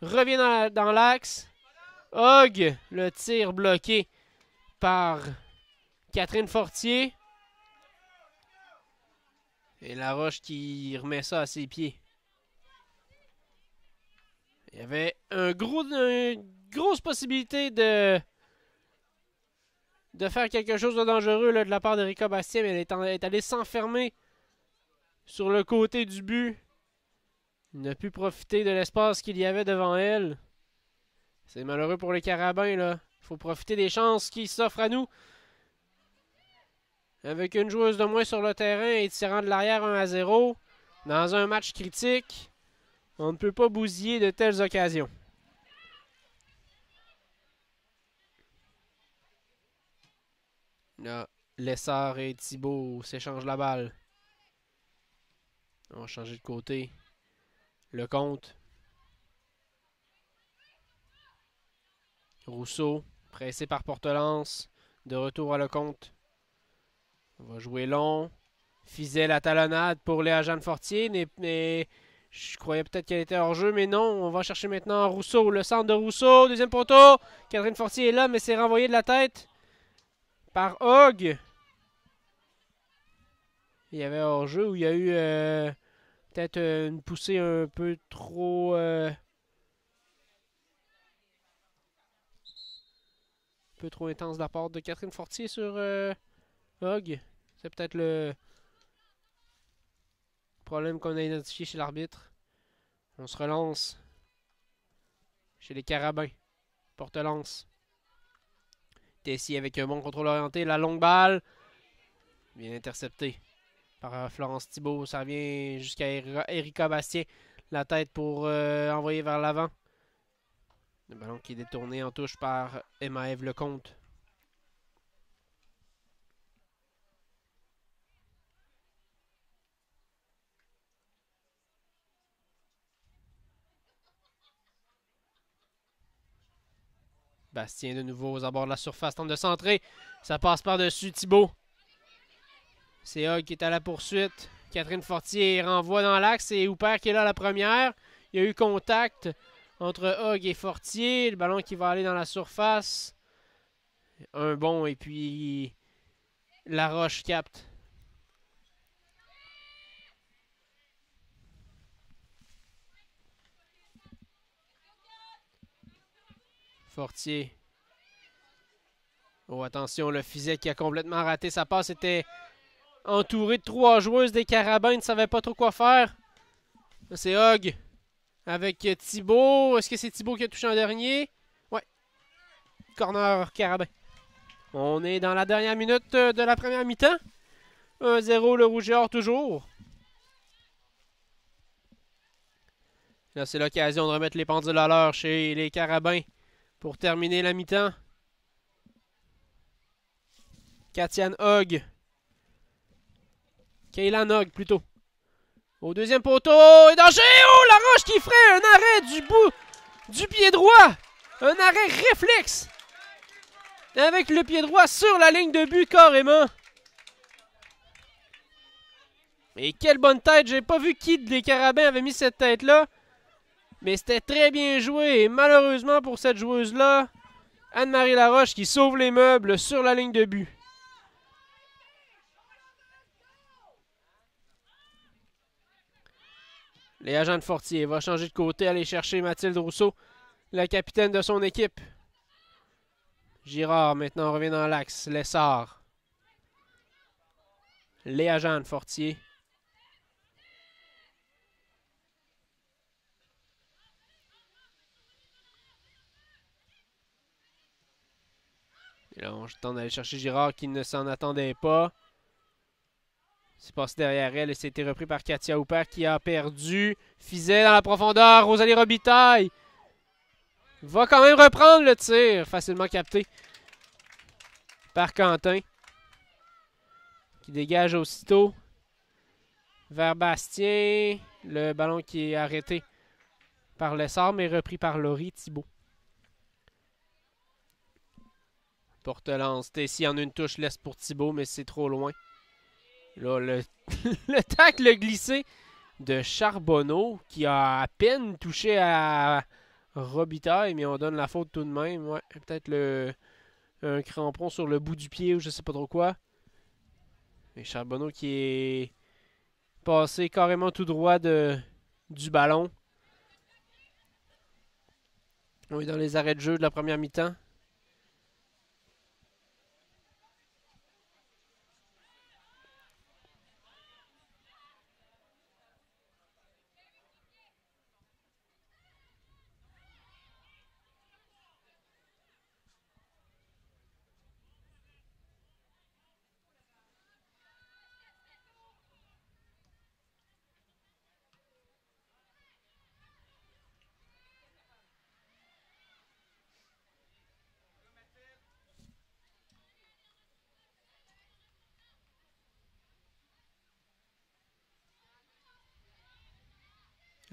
Revient dans l'axe. Hog, le tir bloqué par Catherine Fortier. Et la roche qui remet ça à ses pieds. Il y avait une grosse possibilité de, de faire quelque chose de dangereux de la part d'Erika Bastien, mais elle est, est allée s'enfermer sur le côté du but. Il n'a pu profiter de l'espace qu'il y avait devant elle. C'est malheureux pour les carabins, là. Il faut profiter des chances qui s'offrent à nous. Avec une joueuse de moins sur le terrain et tirant de l'arrière 1 à 0. Dans un match critique. On ne peut pas bousiller de telles occasions. Là, Lessard et Thibault s'échangent la balle. On va changer de côté. Le compte. Rousseau, pressé par Portelance. De retour à le compte. On va jouer long. Fizel la talonnade pour Léa Jeanne Fortier. Mais, je croyais peut-être qu'elle était hors jeu, mais non. On va chercher maintenant Rousseau. Le centre de Rousseau. Deuxième poteau. Catherine Fortier est là, mais c'est renvoyé de la tête par Hogg. Il y avait hors jeu où il y a eu euh, peut-être euh, une poussée un peu trop. Euh, un peu trop intense de la part de Catherine Fortier sur Hogg. C'est peut-être le problème qu'on a identifié chez l'arbitre. On se relance chez les carabins. Porte-lance. Tessier avec un bon contrôle orienté. La longue balle. Bien intercepté par euh, Florence Thibault. Ça revient jusqu'à Erika Bastien. La tête pour euh, envoyer vers l'avant. Le ballon qui est détourné en touche par Emma-Ève Lecomte. Bastien de nouveau aux abords de la surface, tente de centrer. Ça passe par-dessus Thibault. C'est Hogg qui est à la poursuite. Catherine Fortier renvoie dans l'axe. C'est Hooper qui est là la première. Il y a eu contact entre Hogg et Fortier. Le ballon qui va aller dans la surface. Un bon et puis la roche capte. Fortier. Oh, attention, le physique qui a complètement raté sa passe était entouré de trois joueuses des Carabins. ne savait pas trop quoi faire. C'est Hogg avec Thibaut. Est-ce que c'est Thibaut qui a touché en dernier? Ouais. Corner Carabin. On est dans la dernière minute de la première mi-temps. 1-0 le rouge toujours. Là, c'est l'occasion de remettre les pendules à l'heure chez les Carabins pour terminer la mi-temps. Katiane Hogg. Kaylan Hogg plutôt. Au deuxième poteau. Et danger! Oh, la roche qui ferait un arrêt du bout du pied droit. Un arrêt réflexe. Avec le pied droit sur la ligne de but carrément. Et quelle bonne tête. J'ai pas vu qui des carabins avait mis cette tête-là. Mais c'était très bien joué. Et malheureusement pour cette joueuse-là, Anne-Marie Laroche qui sauve les meubles sur la ligne de but. Les agents de Fortier va changer de côté, aller chercher Mathilde Rousseau, la capitaine de son équipe. Girard maintenant revient dans l'axe. Lessard. Les agents de Fortier. Et là, on tente d'aller chercher Girard qui ne s'en attendait pas. C'est passé derrière elle et c'était repris par Katia Hooper qui a perdu. Fizet dans la profondeur. Rosalie Robitaille va quand même reprendre le tir. Facilement capté par Quentin. Qui dégage aussitôt vers Bastien. Le ballon qui est arrêté par l'essor mais repris par Laurie Thibault. Porte-lance. Stacy en une touche laisse pour Thibaut, mais c'est trop loin. Là, le, (laughs) le tacle glissé de Charbonneau qui a à peine touché à Robitaille, mais on donne la faute tout de même. Ouais, peut-être le un crampon sur le bout du pied ou je sais pas trop quoi. Et Charbonneau qui est passé carrément tout droit de, du ballon. On est dans les arrêts de jeu de la première mi-temps.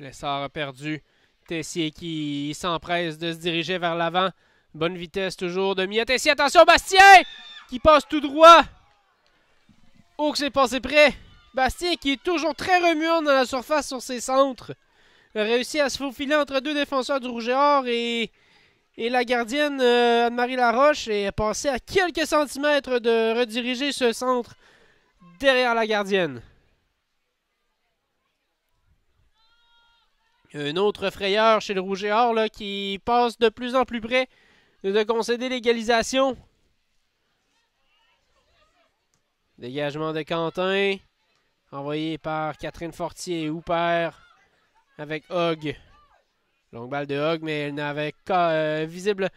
L'essor a perdu. Tessier qui s'empresse de se diriger vers l'avant. Bonne vitesse toujours de Mia Tessier. Attention, Bastien qui passe tout droit. Oh, que c'est passé près. Bastien qui est toujours très remuant dans la surface sur ses centres. A réussi à se faufiler entre deux défenseurs du Rouge et et, la gardienne euh, Anne-Marie Laroche et a passé à quelques centimètres de rediriger ce centre derrière la gardienne. Un autre frayeur chez le Rouge et Or qui passe de plus en plus près de concéder l'égalisation. Dégagement de Quentin. Envoyé par Catherine Fortier et Hooper avec Hogg. Longue balle de Hogg, mais elle n'avait euh, visible,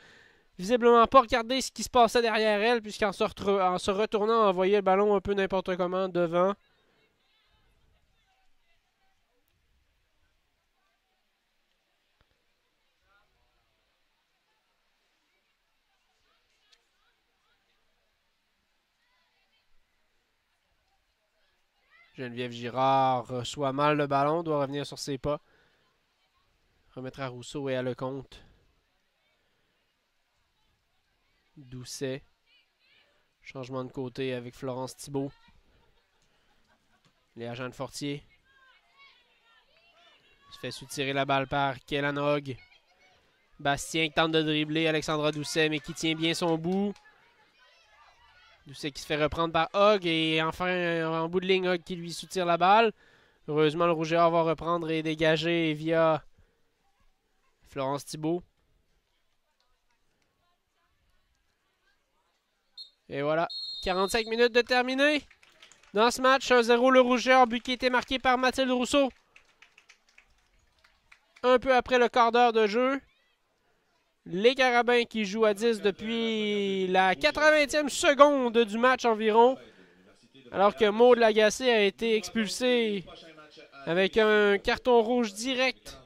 visiblement pas regardé ce qui se passait derrière elle, puisqu'en se, retournant, envoyait le ballon un peu n'importe comment devant. Geneviève Girard reçoit mal le ballon, doit revenir sur ses pas. Remettre à Rousseau et à Lecomte. Doucet. Changement de côté avec Florence Thibault. Les agents de Fortier. Se fait soutirer la balle par Kellan. Bastien qui tente de dribbler Alexandra Doucet, mais qui tient bien son bout. Doucet qui se fait reprendre par Hogg et enfin en bout de ligne Hogg qui lui soutire la balle. Heureusement le Rouge va reprendre et dégager via Florence Thibault. Et voilà, 45 minutes de terminé. Dans ce match, 1-0 le Rougeur, but qui était marqué par Mathilde Rousseau. Un peu après le quart d'heure de jeu. Les Carabins qui jouent à 10 depuis la 80e seconde du match environ. Alors que Maud Lagacé a été expulsé avec un carton rouge direct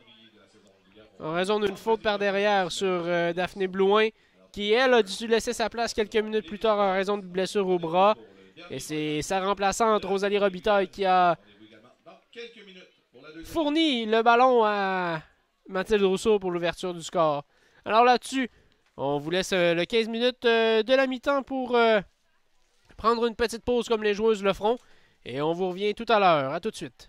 en raison d'une faute par derrière sur euh, Daphné Blouin qui, elle, a dû laisser sa place quelques minutes plus tard en raison de blessure au bras. Et c'est sa remplaçante, Rosalie Robitaille, qui a fourni le ballon à Mathilde Rousseau pour l'ouverture du score. Alors là-dessus, on vous laisse euh, le 15 minutes euh, de la mi-temps pour euh, prendre une petite pause comme les joueuses le feront. Et on vous revient tout à l'heure. À tout de suite.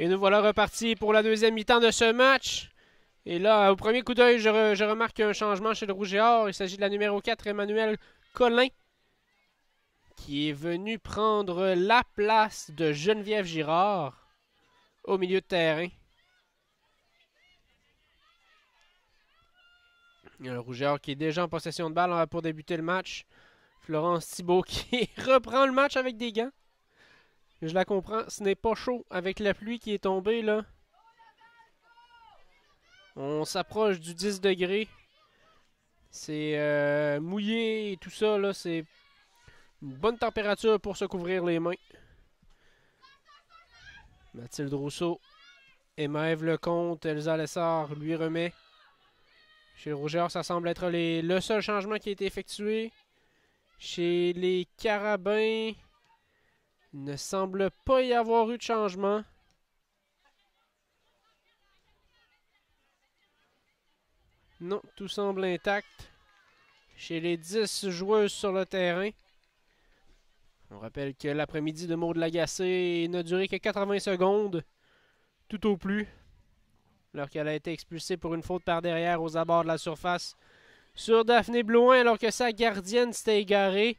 Et nous voilà repartis pour la deuxième mi-temps de ce match. Et là, au premier coup d'œil, je, re- je remarque un changement chez le Rouge et Or. Il s'agit de la numéro 4, Emmanuel Collin, qui est venu prendre la place de Geneviève Girard au milieu de terrain. Le Rouge et Or qui est déjà en possession de balle euh, pour débuter le match. Florence Thibault (laughs) qui reprend le match avec des gants. Je la comprends, ce n'est pas chaud avec la pluie qui est tombée là. On s'approche du 10 degrés. C'est euh, mouillé et tout ça là, c'est une bonne température pour se couvrir les mains. Mathilde Rousseau et Maëve Lecomte, Elsa Lessard lui remet. Chez le Rougeur, ça semble être le seul changement qui a été effectué. Chez les Carabins, ne semble pas y avoir eu de changement. Non, tout semble intact. Chez les 10 joueuses sur le terrain. On rappelle que l'après-midi de Maud Lagacé n'a duré que 80 secondes, tout au plus, alors qu'elle a été expulsée pour une faute par derrière aux abords de la surface sur Daphné Blouin, alors que sa gardienne s'était égarée.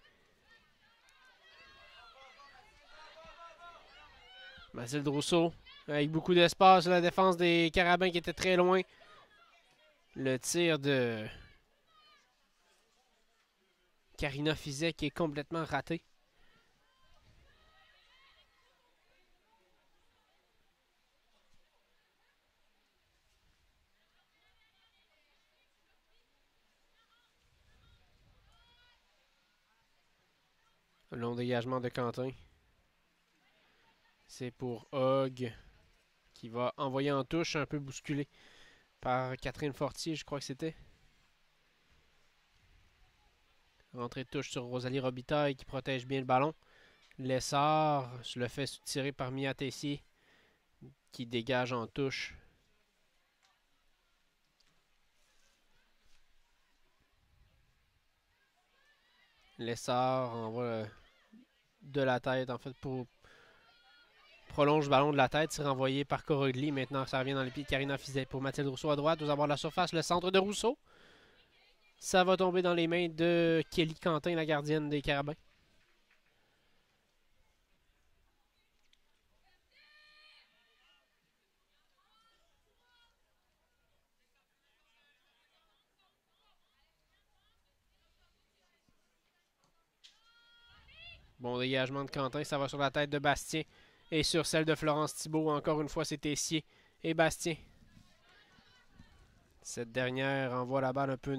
Mathilde Rousseau, avec beaucoup d'espace la défense des Carabins qui était très loin. Le tir de Karina Fizet qui est complètement raté. Long dégagement de Quentin. C'est pour Hogg qui va envoyer en touche, un peu bousculé par Catherine Fortier, je crois que c'était. Rentrée de touche sur Rosalie Robitaille qui protège bien le ballon. Lessard se le fait tirer par Mia Tessier qui dégage en touche. Lessard envoie de la tête en fait pour prolonge ballon de la tête, c'est renvoyé par Corogli. Maintenant, ça revient dans les pieds de Karina Fizet pour Mathilde Rousseau à droite. Abords de la surface, le centre de Rousseau. Ça va tomber dans les mains de Kelly Quentin, la gardienne des Carabins. Bon dégagement de Quentin, ça va sur la tête de Bastien et sur celle de Florence Thibault. Encore une fois, c'est Tessier et Bastien. Cette dernière envoie la balle un peu.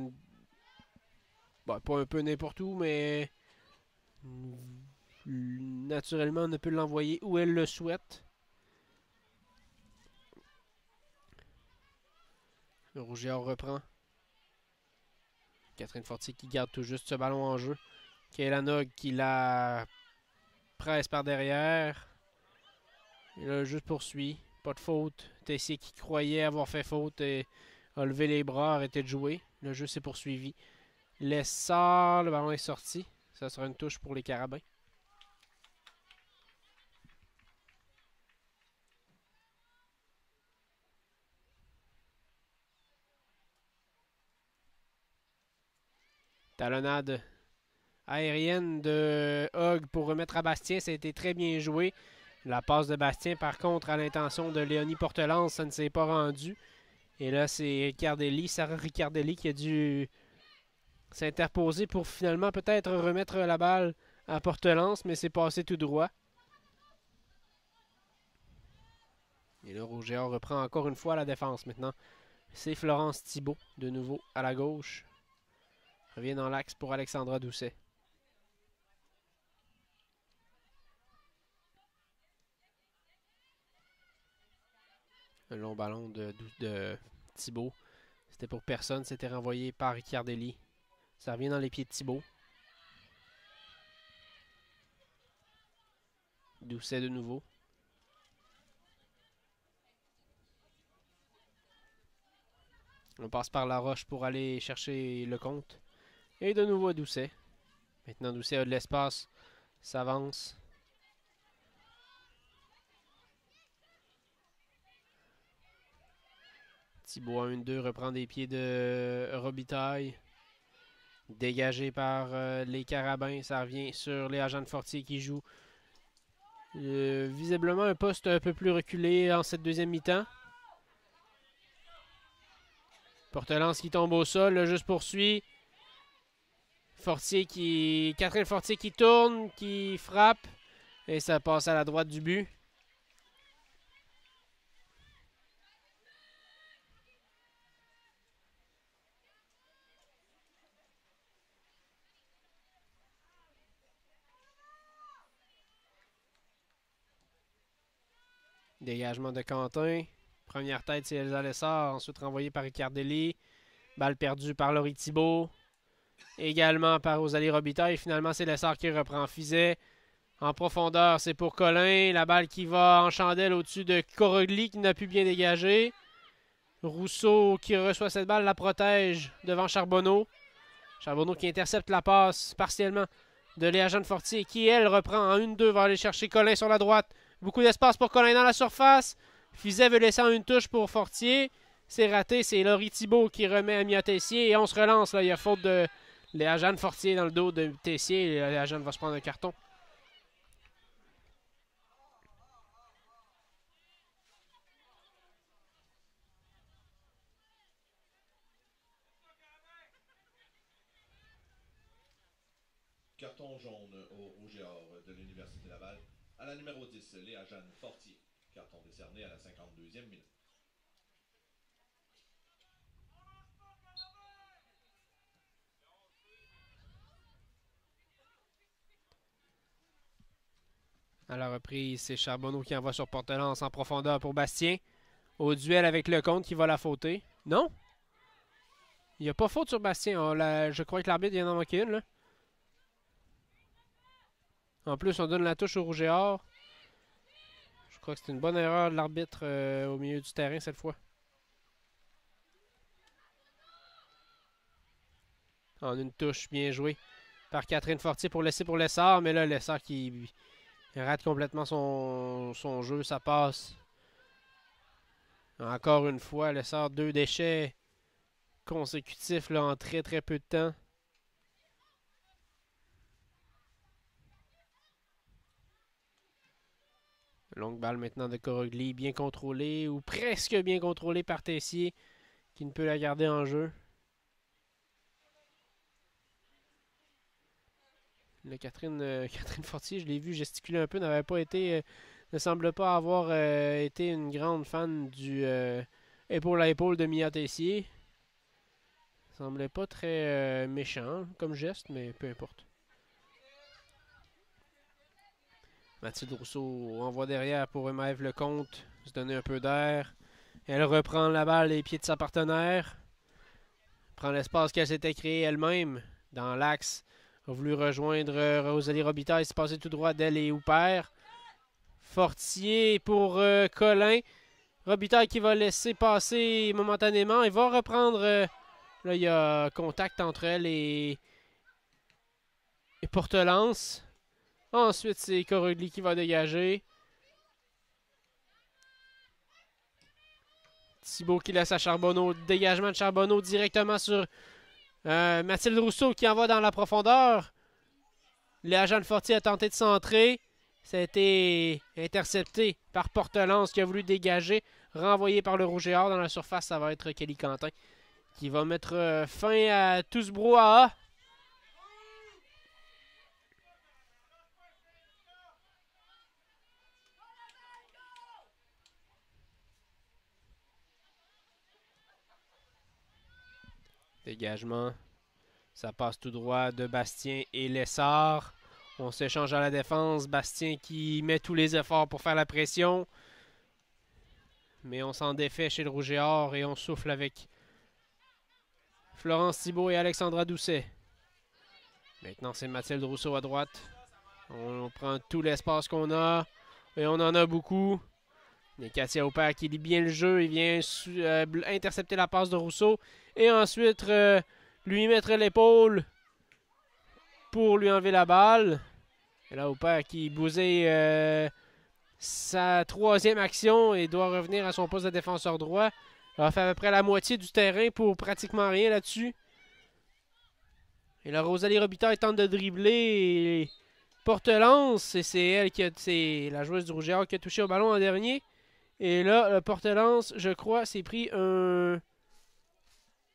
Bon, pas un peu n'importe où, mais. Naturellement, on ne peut l'envoyer où elle le souhaite. Rougiard reprend. Catherine Fortier qui garde tout juste ce ballon en jeu. Kayla Nog qui la presse par derrière. Là, juste poursuit. Pas de faute. Tessier qui croyait avoir fait faute et a levé les bras, arrêté de jouer. Le jeu s'est poursuivi. L'essor, le ballon est sorti. Ça sera une touche pour les Carabins. Talonnade aérienne de Hogg pour remettre à Bastien. Ça a été très bien joué. La passe de Bastien, par contre, à l'intention de Léonie Portelance, ça ne s'est pas rendu. Et là, c'est Ricardelli, Sarah Ricardelli qui a dû s'interposer pour finalement peut-être remettre la balle à Portelance, mais c'est passé tout droit. Et là, Rougéard reprend encore une fois la défense maintenant. C'est Florence Thibault, de nouveau à la gauche. Revient dans l'axe pour Alexandra Doucet. Un long ballon de, Dou- de Thibault. C'était pour personne. C'était renvoyé par Ricardelli. Ça revient dans les pieds de Thibault. Doucet de nouveau. On passe par la roche pour aller chercher le compte. Et de nouveau à Doucet. Maintenant, Doucet a de l'espace. S'avance. Thibault 1-2 reprend des pieds de Robitaille. Dégagé par euh, les Carabins. Ça revient sur les agents de Fortier qui jouent euh, visiblement un poste un peu plus reculé en cette deuxième mi-temps. Portelance qui tombe au sol, le juste poursuit. Fortier qui. Catherine Fortier qui tourne, qui frappe. Et ça passe à la droite du but. Dégagement de Quentin. Première tête, c'est Elsa Lessard. Ensuite renvoyé par Ricardelli. Balle perdue par Laurie Thibault. Également par Rosalie Robitaille. Finalement, c'est Lessard qui reprend Fizet. En profondeur, c'est pour Colin. La balle qui va en chandelle au-dessus de Corogli qui n'a pu bien dégager. Rousseau qui reçoit cette balle la protège devant Charbonneau. Charbonneau qui intercepte la passe partiellement de Léa Jeanne Fortier qui, elle, reprend en 1-2, va aller chercher Colin sur la droite. Beaucoup d'espace pour Colin dans la surface. Fizet veut laisser une touche pour Fortier. C'est raté. C'est Laurie Thibault qui remet à Mia Tessier. Et on se relance. Là. Il y a faute de Léa Jeanne Fortier dans le dos de Tessier. Léa Jeanne va se prendre un carton. Carton jaune au rouge et or de l'Université Laval. À la numéro 10, Léa Jeanne Fortier. Carton décerné à la 52e minute. À la reprise, c'est Charbonneau qui envoie sur Portelance en profondeur pour Bastien. Au duel avec Lecomte qui va la fauter. Non? Il n'y a pas faute sur Bastien. Je crois que l'arbitre vient d'en manquer une. Là. En plus, on donne la touche au rouge. Je crois que c'est une bonne erreur de l'arbitre euh, au milieu du terrain cette fois. En une touche, bien joué par Catherine Fortier pour laisser pour Lessard. Mais là, Lessard qui rate complètement son, jeu. Ça passe. Encore une fois, Lessard, deux déchets consécutifs en très très peu de temps. Longue balle maintenant de Corogli, bien contrôlée ou presque bien contrôlée par Tessier, qui ne peut la garder en jeu. Le Catherine, euh, (laughs) Fortier, je l'ai vu gesticuler un peu, n'avait pas été, euh, ne semble pas avoir euh, été une grande fan du épaule à épaule de Mia Tessier. Semblait pas très méchant comme geste, mais peu importe. Mathilde Rousseau envoie derrière pour Maëve Lecomte se donner un peu d'air. Elle reprend la balle des pieds de sa partenaire. Prend l'espace qu'elle s'était créé elle-même dans l'axe. A voulu rejoindre euh, Rosalie Robitaille, s'est passé tout droit d'elle et Houpert. Fortier pour euh, Colin. Robitaille qui va laisser passer momentanément. Il va reprendre. euh, là, il y a contact entre elle et, et Portelance. Ensuite, c'est Corogli qui va dégager. Thibault qui laisse à Charbonneau. Dégagement de Charbonneau directement sur euh, Mathilde Rousseau qui envoie dans la profondeur. Léa Jeanne Fortier a tenté de centrer. Ça a été intercepté par Portelance qui a voulu dégager. Renvoyé par le Rouge et Or dans la surface. Ça va être Kelly Quentin qui va mettre euh, fin à tout ce brouhaha. Dégagement. Ça passe tout droit de Bastien et Lessard. On s'échange à la défense. Bastien qui met tous les efforts pour faire la pression. Mais on s'en défait chez le Rouge et et on souffle avec Florence Thibault et Alexandra Doucet. Maintenant, c'est Mathilde Rousseau à droite. On prend tout l'espace qu'on a. Et on en a beaucoup. Et Katia Aupert qui lit bien le jeu. Il vient euh, intercepter la passe de Rousseau. Et ensuite, euh, lui mettre l'épaule pour lui enlever la balle. Et là, Aupert qui bousille euh, sa troisième action et doit revenir à son poste de défenseur droit. Elle a fait à peu près la moitié du terrain pour pratiquement rien là-dessus. Et la Rosalie Robitaille tente de dribbler et porte-lance. Et c'est elle qui a. C'est la joueuse du Rouge qui a touché au ballon en dernier. Et là, le porte-lance, je crois, s'est pris un.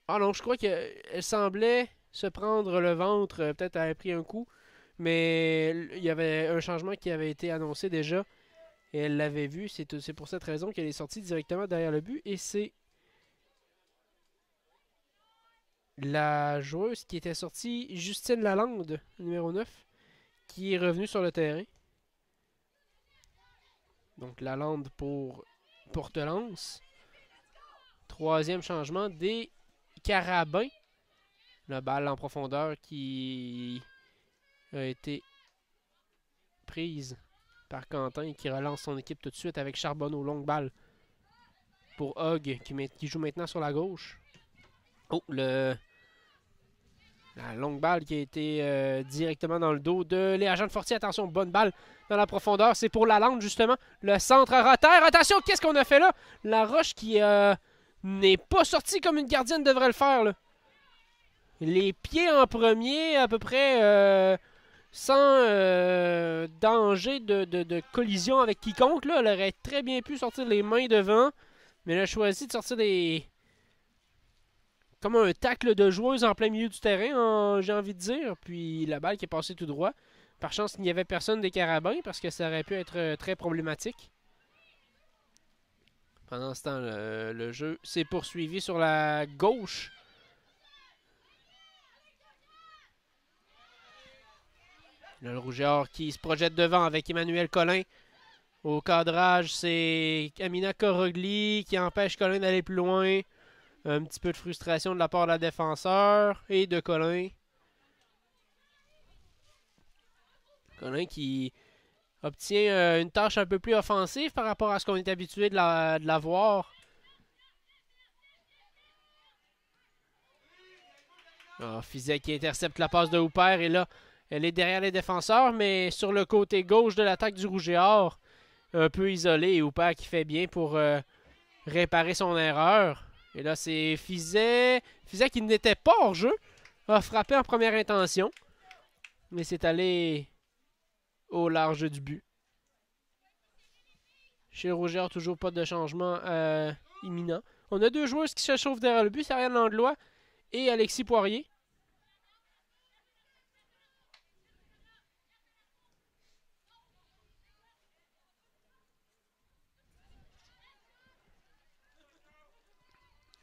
Ah non, je crois qu'elle semblait se prendre le ventre. euh, Peut-être elle a pris un coup. Mais il y avait un changement qui avait été annoncé déjà. Et elle l'avait vu. C'est c'est pour cette raison qu'elle est sortie directement derrière le but. Et c'est la joueuse qui était sortie, Justine Lalande, numéro 9, qui est revenue sur le terrain. Donc Lalande pour Portelance. Troisième changement des Carabins. La balle en profondeur qui a été prise par Quentin qui relance son équipe tout de suite avec Charbonneau. Longue balle pour Hogg qui, qui joue maintenant sur la gauche. Oh, le. La longue balle qui a été euh, directement dans le dos de Léa Jeanne Fortier. Attention, bonne balle dans la profondeur. C'est pour la lande, justement. Le centre à rotaire. Attention, qu'est-ce qu'on a fait là? La roche qui euh, n'est pas sortie comme une gardienne devrait le faire. Les pieds en premier, à peu près euh, sans danger de, de- de collision avec quiconque. Elle aurait très bien pu sortir les mains devant. Mais elle a choisi de sortir des, comme un tacle de joueuse en plein milieu du terrain, j'ai envie de dire. Puis la balle qui est passée tout droit. Par chance, il n'y avait personne des carabins parce que ça aurait pu être euh, très problématique. Pendant ce temps, le, jeu s'est poursuivi sur la gauche. Le rougeur qui se projette devant avec Emmanuel Collin. Au cadrage, c'est Amina Korogli qui empêche Colin d'aller plus loin. Un petit peu de frustration de la part de la défenseur et de Colin. Colin qui obtient euh, une tâche un peu plus offensive par rapport à ce qu'on est habitué de la, de la voir. Ah, Fizet qui intercepte la passe de Hooper et là, elle est derrière les défenseurs, mais sur le côté gauche de l'attaque du Rouge un peu isolé et Hooper qui fait bien pour euh, réparer son erreur. Et là, c'est Fizet. Fizet qui n'était pas hors jeu. A frappé en première intention. Mais c'est allé au large du but. Chez Rougeur, toujours pas de changement euh, imminent. On a deux joueurs qui se chauffent derrière le but. Ariane Langlois et Alexis Poirier.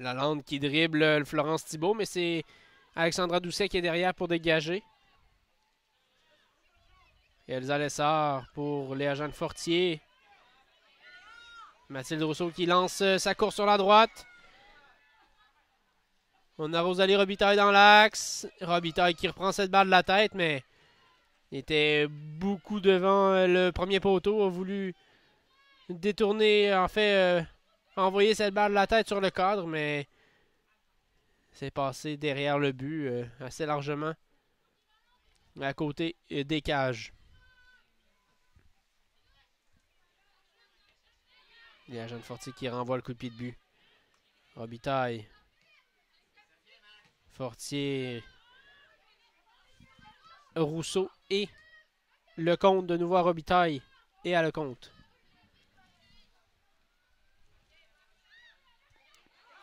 Lalande qui dribble euh, Florence Thibault, mais c'est Alexandra Doucet qui est derrière pour dégager. Et Elsa Lessard pour Léa Jeanne Fortier. Mathilde Rousseau qui lance euh, sa course sur la droite. On a Rosalie Robitaille dans l'axe. Robitaille qui reprend cette balle de la tête, mais il était beaucoup devant euh, le premier poteau. A voulu détourner, en fait, envoyer cette balle de la tête sur le cadre, mais c'est passé derrière le but euh, assez largement à côté euh, des cages. Il y a Jeanne Fortier qui renvoie le coup de pied de but. Robitaille. Fortier. Rousseau et le compte de nouveau à Robitaille et à le compte.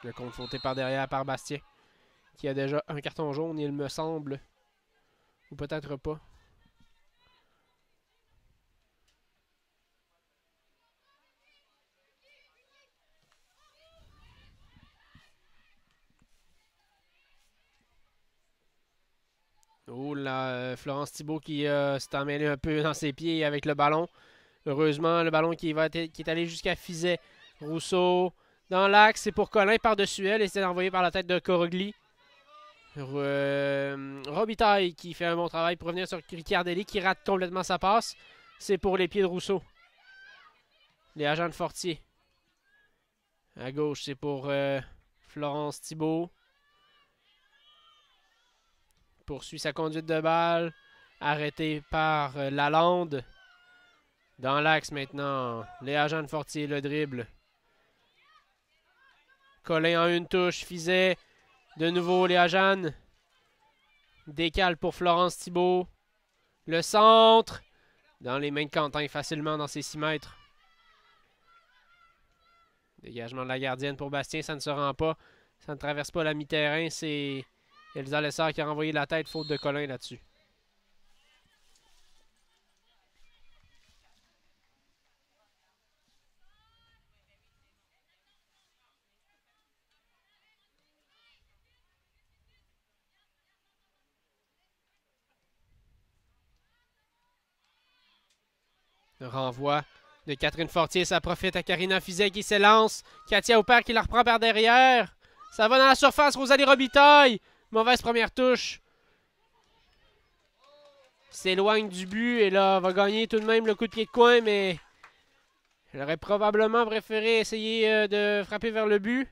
Le compte par derrière par Bastien, qui a déjà un carton jaune, il me semble. Ou peut-être pas. Oh là, euh, Florence Thibault qui euh, s'est emmêlée un peu dans ses pieds avec le ballon. Heureusement, le ballon qui, va qui est allé jusqu'à Fizet. Rousseau dans l'axe, c'est pour Colin par-dessus elle et c'est envoyé par la tête de Corogli. Euh, Robitaille qui fait un bon travail pour revenir sur Ricciardelli qui rate complètement sa passe. C'est pour les pieds de Rousseau. Les agents de Fortier. À gauche, c'est pour euh, Florence Thibault. Poursuit sa conduite de balle. Arrêté par euh, Lalande. Dans l'axe maintenant. Les agents de Fortier, le dribble. Colin en une touche. Fizet. De nouveau, Léa Jeanne. Décale pour Florence Thibault. Le centre. Dans les mains de Quentin, facilement dans ses 6 mètres. Dégagement de la gardienne pour Bastien, ça ne se rend pas. Ça ne traverse pas la mi-terrain. C'est Elsa Lessard qui a renvoyé la tête, faute de Colin là-dessus. Renvoi de Catherine Fortier, ça profite à Karina Fizet qui s'élance. Katia Aupert qui la reprend par derrière. Ça va dans la surface, Rosalie Robitaille. Mauvaise première touche. S'éloigne du but et là, va gagner tout de même le coup de pied de coin, mais elle aurait probablement préféré essayer euh, de frapper vers le but.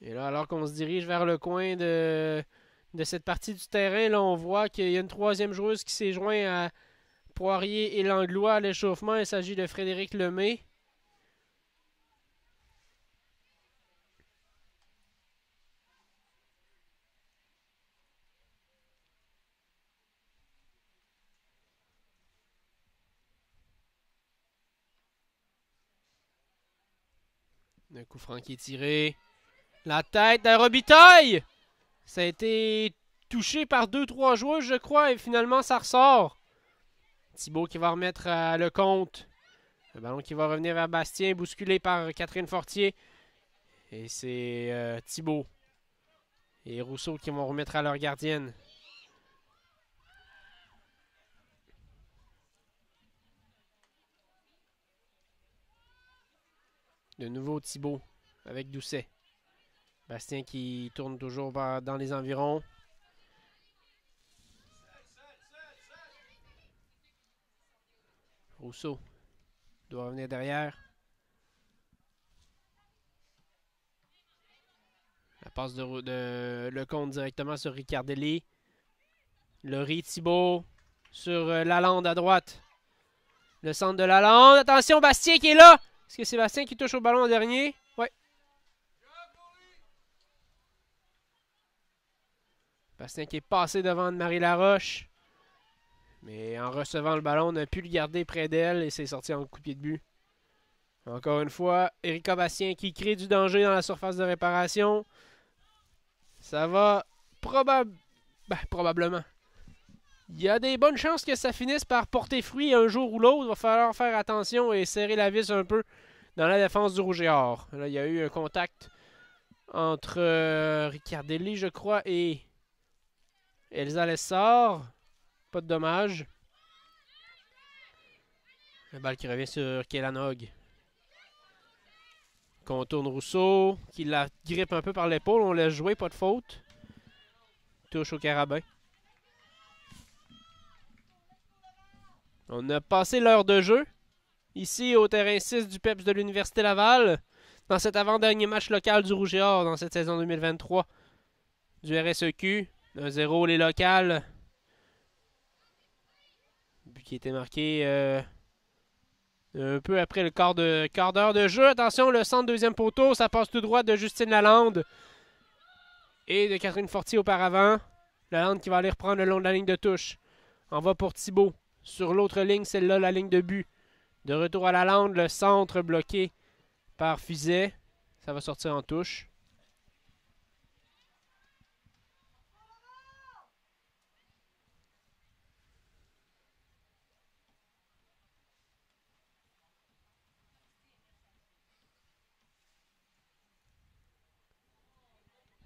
Et là, alors qu'on se dirige vers le coin de, de cette partie du terrain, on voit qu'il y a une troisième joueuse qui s'est jointe à Poirier et Langlois à l'échauffement. Il s'agit de Frédéric Lemay. Un coup franc qui est tiré. La tête d'un Robitaille! Ça a été touché par deux, trois joueurs, je crois, et finalement ça ressort. Thibaut qui va remettre à le compte. Le ballon qui va revenir vers Bastien, bousculé par Catherine Fortier. Et c'est euh, Thibaut et Rousseau qui vont remettre à leur gardienne. De nouveau Thibaut avec Doucet. Bastien qui tourne toujours dans les environs. Rousseau doit revenir derrière. La passe de, de le compte directement sur Ricardelli. Laurie Thibault sur euh, Lalande à droite. Le centre de Lalande. Attention, Bastien qui est là. Est-ce que c'est Bastien qui touche au ballon en dernier? Oui. Bastien qui est passé devant Marie Laroche. Mais en recevant le ballon, on a pu le garder près d'elle et c'est sorti en coup de pied de but. Encore une fois, Erika Bastien qui crée du danger dans la surface de réparation. Ça va. Ben, probablement. Il y a des bonnes chances que ça finisse par porter fruit un jour ou l'autre. Il va falloir faire attention et serrer la vis un peu dans la défense du Rouge. Là, il y a eu un contact entre euh, Ricardelli, je crois, et Elsa Lessard. Pas de dommage. La balle qui revient sur Kélanog. Contourne Rousseau, qui la grippe un peu par l'épaule. On laisse jouer, pas de faute. Touche au carabin. On a passé l'heure de jeu. Ici, au terrain 6 du PEPS de l'Université Laval. Dans cet avant-dernier match local du Rouge et Or dans cette saison 2023 du RSEQ. 1-0 les locales. But qui était marqué euh, un peu après le quart de quart d'heure de jeu. Attention, le centre deuxième poteau, ça passe tout droit de Justine Lalande et de Catherine Fortier auparavant. Lalande qui va aller reprendre le long de la ligne de touche. On va pour Thibault. Sur l'autre ligne, celle-là, la ligne de but. De retour à la lande, le centre bloqué par Fizet. Ça va sortir en touche.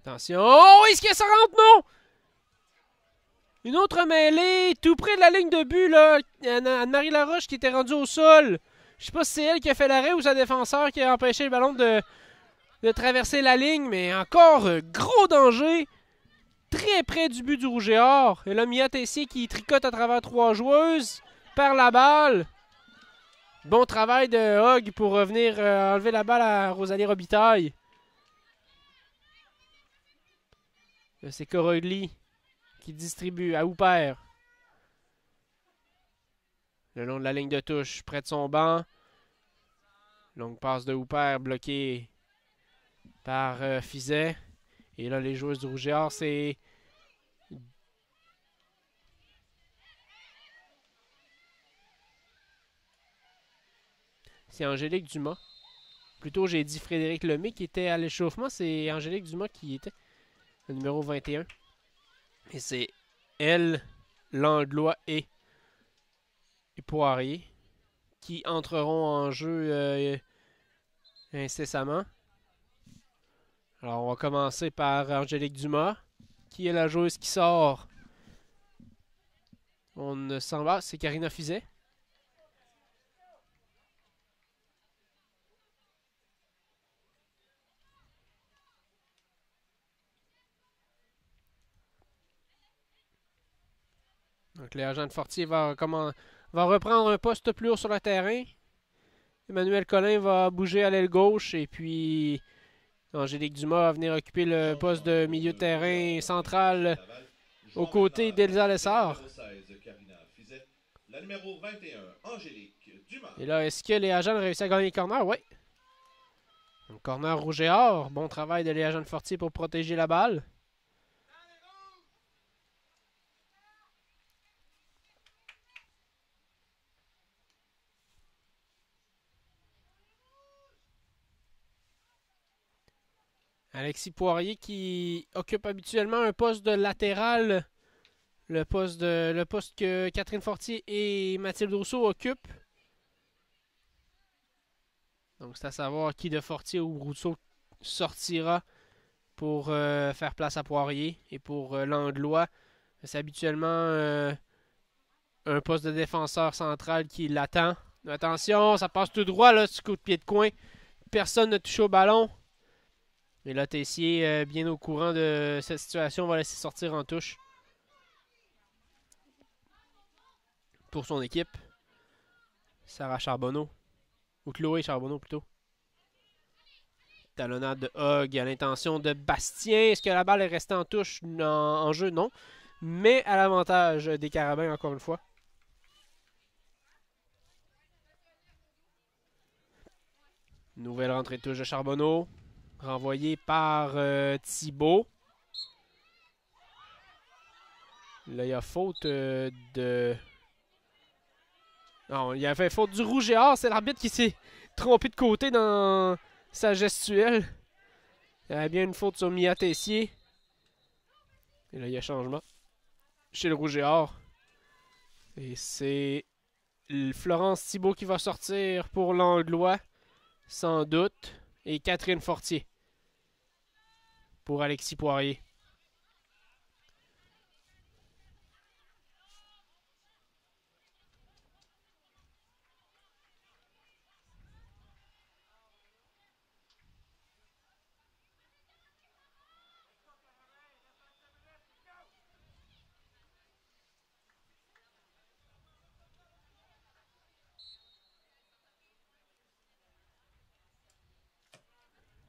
Attention. Oh, est-ce que ça rentre? Non! Une autre mêlée, tout près de la ligne de but, là. Anne-Marie Laroche qui était rendue au sol. Je sais pas si c'est elle qui a fait l'arrêt ou sa défenseur qui a empêché le ballon de, de traverser la ligne, mais encore euh, gros danger. Très près du but du Rouge et Or. Et là, Mia Tessier qui tricote à travers trois joueuses. Perd la balle. Bon travail de Hogg pour revenir euh, enlever la balle à Rosalie Robitaille. C'est Corogli qui distribue à Hooper. Le long de la ligne de touche, près de son banc. Longue passe de Hooper bloquée par euh, Fizet. Et là, les joueuses du Rouge c'est. C'est Angélique Dumas. Plutôt, j'ai dit Frédéric Lemay qui était à l'échauffement. C'est Angélique Dumas qui était le numéro 21. Et c'est elle, Langlois et, Poirier qui entreront en jeu euh, incessamment. Alors, on va commencer par Angélique Dumas, qui est la joueuse qui sort. On s'en va, c'est Karina Fizet. Donc, l'agent de Fortier va, reprendre un poste plus haut sur le terrain. Emmanuel Collin va bouger à l'aile gauche et puis Angélique Dumas va venir occuper le poste de milieu de terrain central aux côtés d'Elsa Lessard. Et là, est-ce que les agents réussi à gagner le corner? Oui. Corner rouge et or. Bon travail de les de Fortier pour protéger la balle. Alexis Poirier qui occupe habituellement un poste de latéral, le poste, que Catherine Fortier et Mathilde Rousseau occupent. Donc c'est à savoir qui de Fortier ou Rousseau sortira pour euh, faire place à Poirier et pour euh, Langlois. C'est habituellement euh, un poste de défenseur central qui l'attend. Attention, ça passe tout droit là, ce coup de pied de coin. Personne ne touche au ballon. Mais là, Tessier, euh, bien au courant de cette situation, va laisser sortir en touche. Pour son équipe. Sarah Charbonneau. Ou Chloé Charbonneau plutôt. Talonnade de Hogg à l'intention de Bastien. Est-ce que la balle est restée en touche? En, jeu? Non. Mais à l'avantage des Carabins, encore une fois. Nouvelle rentrée de touche de Charbonneau. Renvoyé par euh, Thibault. Là, il y a faute euh, de... Non, il y a fait faute du rouge et or. C'est l'arbitre qui s'est trompé de côté dans sa gestuelle. Il y avait bien une faute sur Mia Tessier. Et là, il y a changement. Chez le rouge et or. Et c'est Florence Thibault qui va sortir pour l'Anglois. Sans doute. Et Catherine Fortier pour Alexis Poirier.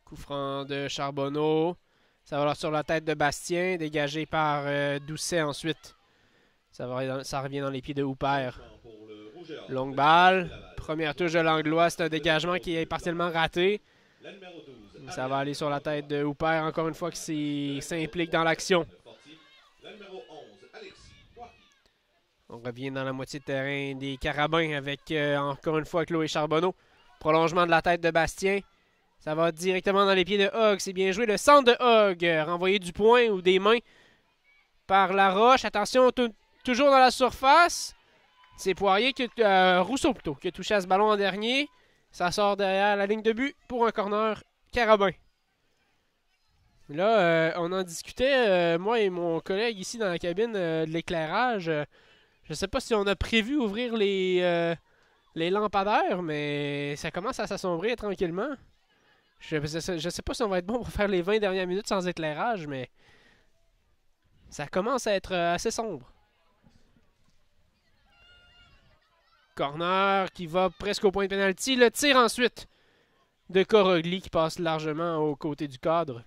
Coup franc de Charbonneau. Ça va sur la tête de Bastien, dégagé par euh, Doucet ensuite. Ça, revient dans les pieds de Hooper. Longue balle. Première touche de l'Anglois. C'est un dégagement qui est partiellement raté. Ça va aller sur la tête de Hooper encore une fois qui s'implique dans l'action. On revient dans la moitié de terrain des Carabins avec euh, encore une fois Chloé Charbonneau. Prolongement de la tête de Bastien. Ça va directement dans les pieds de Hogg. C'est bien joué. Le centre de Hogg. Renvoyé du point ou des mains par la roche. Attention, toujours dans la surface. C'est Poirier, que, euh, Rousseau plutôt, qui a touché à ce ballon en dernier. Ça sort derrière la ligne de but pour un corner carabin. Là, euh, on en discutait, euh, moi et mon collègue ici dans la cabine de l'éclairage. je ne sais pas si on a prévu ouvrir les, les lampadaires, mais ça commence à s'assombrir tranquillement. Je ne sais pas si on va être bon pour faire les 20 dernières minutes sans éclairage, mais ça commence à être euh, assez sombre. Corner qui va presque au point de pénalty. Le tir ensuite de Corogli qui passe largement aux côtés du cadre.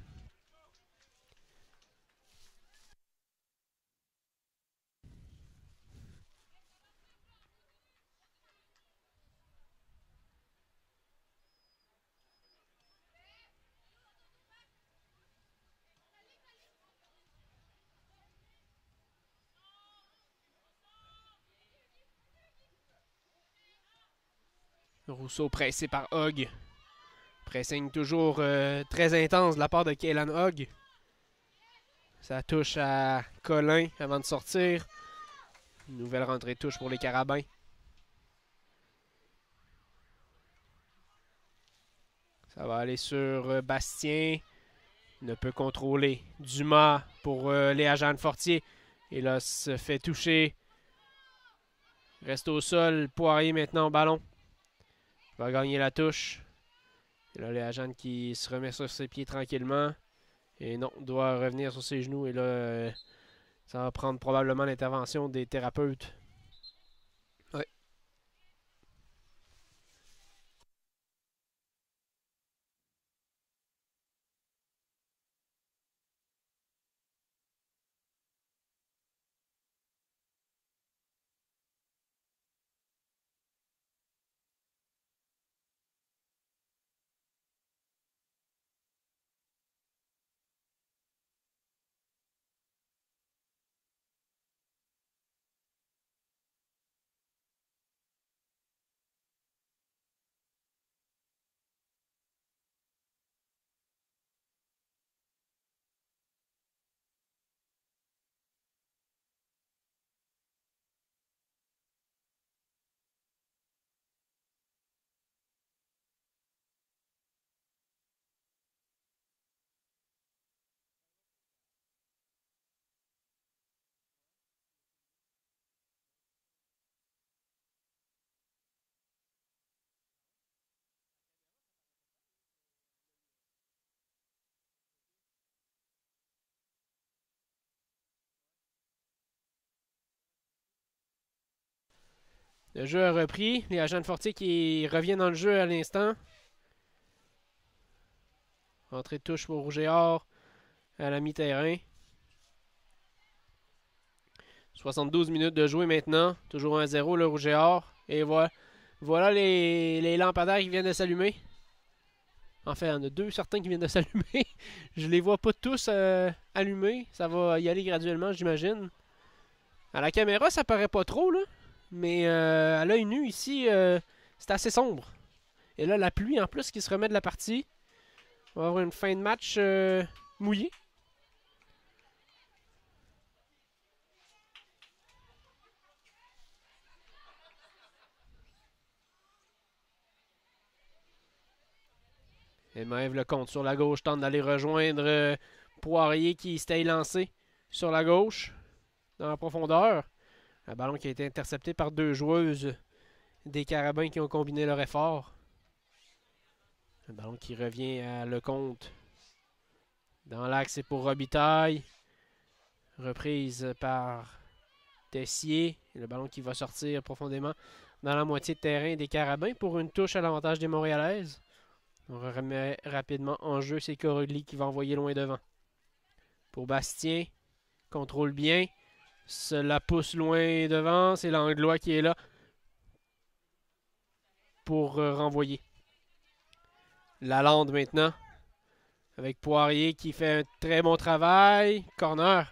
Rousseau pressé par Hogg. Pressing toujours euh, très intense de la part de Kaylan Hogg. Ça touche à Colin avant de sortir. Nouvelle rentrée touche pour les Carabins. Ça va aller sur euh, Bastien. Ne peut contrôler. Dumas pour euh, agents de Fortier. Et là, se fait toucher. Reste au sol. Poirier maintenant au ballon. Va gagner la touche. Et là, Léa qui se remet sur ses pieds tranquillement. Et non, doit revenir sur ses genoux. Et là, euh, ça va prendre probablement l'intervention des thérapeutes. Le jeu a repris. Les agents de Fortier qui reviennent dans le jeu à l'instant. Entrée de touche pour Or à la mi-terrain. 72 minutes de jouer maintenant. Toujours 1-0 le Rouge et. Et voilà, voilà les, les lampadaires qui viennent de s'allumer. Enfin, il y en a deux certains qui viennent de (laughs) s'allumer. Je les vois pas tous euh, allumés. Ça va y aller graduellement, j'imagine. À la caméra, ça paraît pas trop, là. Mais euh, à l'œil nu, ici, euh, c'est assez sombre. Et là, la pluie en plus qui se remet de la partie. On va avoir une fin de match euh, mouillée. Et Maëve le compte sur la gauche, tente d'aller rejoindre Poirier qui s'était lancé sur la gauche, dans la profondeur. Un ballon qui a été intercepté par deux joueuses des Carabins qui ont combiné leur effort. Un ballon qui revient à Lecomte. Dans l'axe, c'est pour Robitaille. Reprise par Tessier. Le ballon qui va sortir profondément dans la moitié de terrain des Carabins pour une touche à l'avantage des Montréalaises. On remet rapidement en jeu. C'est Corelli qui va envoyer loin devant. Pour Bastien. Contrôle bien. Cela pousse loin devant. C'est l'Anglois qui est là pour euh, renvoyer. Lalande maintenant. Avec Poirier qui fait un très bon travail. Corner.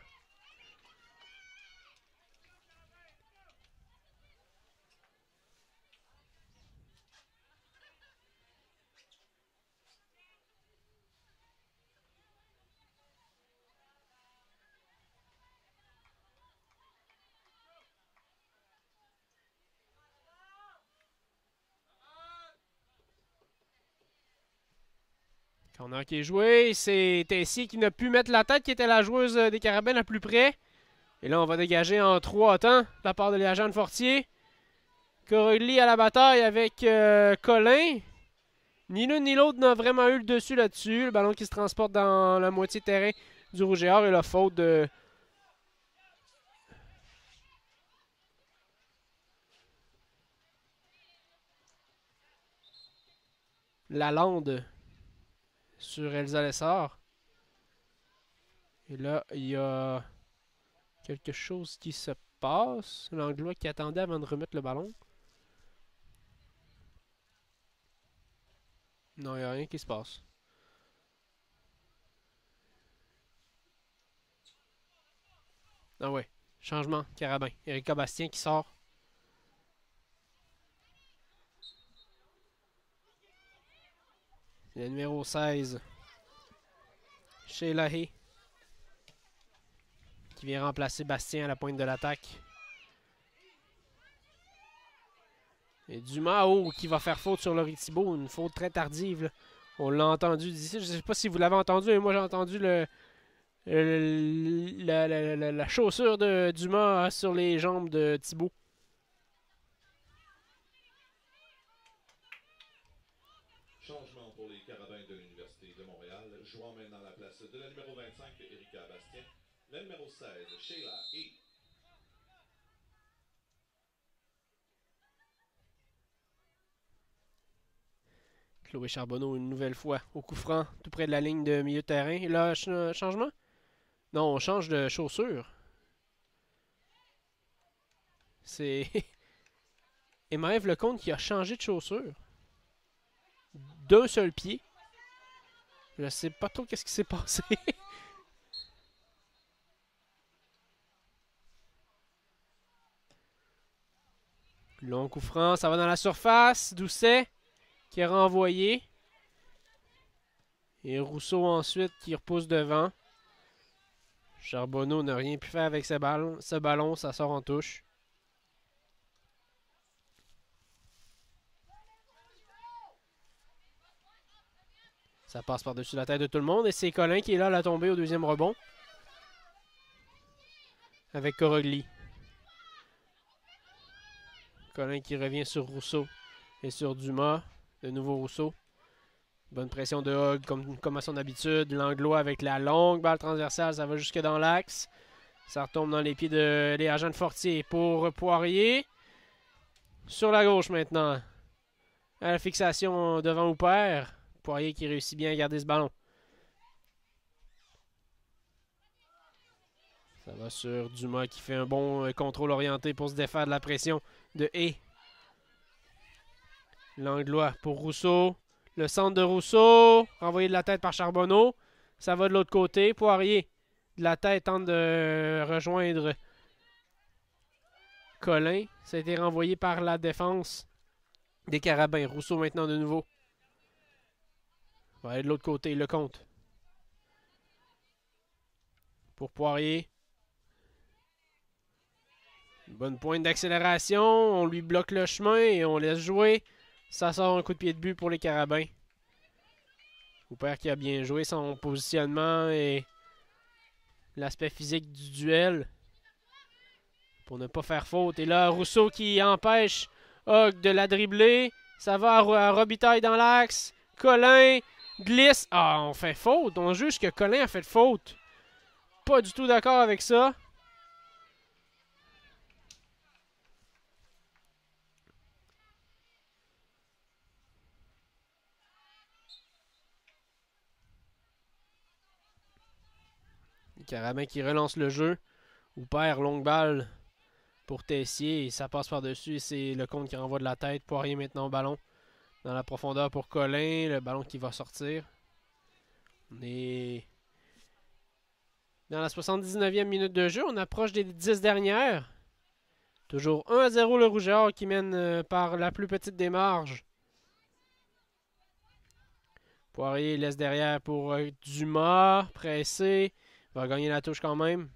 A qui est joué. C'est Tessie qui n'a pu mettre la tête, qui était la joueuse des Carabins la plus près. Et là, on va dégager en trois temps de la part de l'agent Fortier. Corelli à la bataille avec euh, Colin. Ni l'un ni l'autre n'a vraiment eu le dessus là-dessus. Le ballon qui se transporte dans la moitié de terrain du Rouge et et la faute de. La lande sur Elsa Lessard. Et là, il y a quelque chose qui se passe. L'Anglois qui attendait avant de remettre le ballon. Non, il n'y a rien qui se passe. Ah ouais, changement, Carabin. Erika Bastien qui sort. Le numéro 16. Sheila. Qui vient remplacer Bastien à la pointe de l'attaque. Et Dumas, oh, qui va faire faute sur Laurie Thibault. Une faute très tardive. On l'a entendu d'ici. Je ne sais pas si vous l'avez entendu, mais moi j'ai entendu le, la, la, chaussure de Dumas sur les jambes de Thibault. Changement pour les Carabins de l'Université de Montréal. Jouant maintenant la place de la numéro 25, Erika La numéro 16, Sheila et Chloé Charbonneau une nouvelle fois au coup franc, tout près de la ligne de milieu de terrain. Et là, ch changement? Non, on change de chaussure. C'est (laughs) Emaëve Lecomte qui a changé de chaussure. D'un seul pied. Je sais pas trop qu'est-ce qui s'est passé. (laughs) Long coup franc, ça va dans la surface. Doucet qui est renvoyé. Et Rousseau ensuite qui repousse devant. Charbonneau n'a rien pu faire avec ce ballon. Ça sort en touche. Ça passe par-dessus la tête de tout le monde. Et c'est Colin qui est là à la tombée au deuxième rebond. Avec Corogli. Colin qui revient sur Rousseau et sur Dumas. De nouveau Rousseau. Bonne pression de Hogg comme, à son habitude. L'anglois avec la longue balle transversale. Ça va jusque dans l'axe. Ça retombe dans les pieds de Léa Jeanne Fortier pour Poirier. Sur la gauche maintenant. À la fixation devant Hooper. Poirier qui réussit bien à garder ce ballon. Ça va sur Dumas qui fait un bon contrôle orienté pour se défaire de la pression de E. L'anglois pour Rousseau. Le centre de Rousseau. Envoyé de la tête par Charbonneau. Ça va de l'autre côté. Poirier. De la tête tente de rejoindre Colin. Ça a été renvoyé par la défense des Carabins. Rousseau maintenant de nouveau. Va aller de l'autre côté. Le compte. Pour Poirier. Bonne pointe d'accélération. On lui bloque le chemin et on laisse jouer. Ça sort un coup de pied de but pour les Carabins. Hooper qui a bien joué son positionnement et l'aspect physique du duel pour ne pas faire faute. Et là, Rousseau qui empêche Hogg de la dribbler. Ça va à Robitaille dans l'axe. Colin glisse. Ah, on fait faute. On juge que Colin a fait faute. Pas du tout d'accord avec ça. Carabin qui relance le jeu. Ou perd longue balle pour Tessier. Ça passe par-dessus. C'est le compte qui renvoie de la tête. Poirier maintenant au ballon. Dans la profondeur pour Colin. Le ballon qui va sortir. On est dans la 79e minute de jeu. On approche des 10 dernières. Toujours 1 à 0 le Rougeur qui mène par la plus petite des marges. Poirier laisse derrière pour Dumas. Pressé. Va gagner la touche quand même.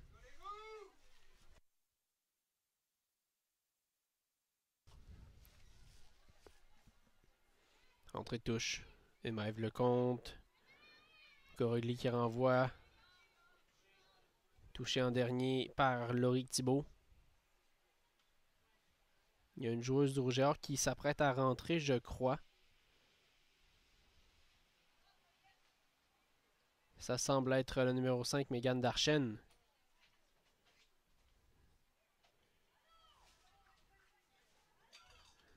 Entrée de touche. Emaeve le compte. Qui renvoie. Touché en dernier par Laurie Thibault. Il y a une joueuse du Rougeur qui s'apprête à rentrer, je crois. Ça semble être le numéro 5, Megan Darchen.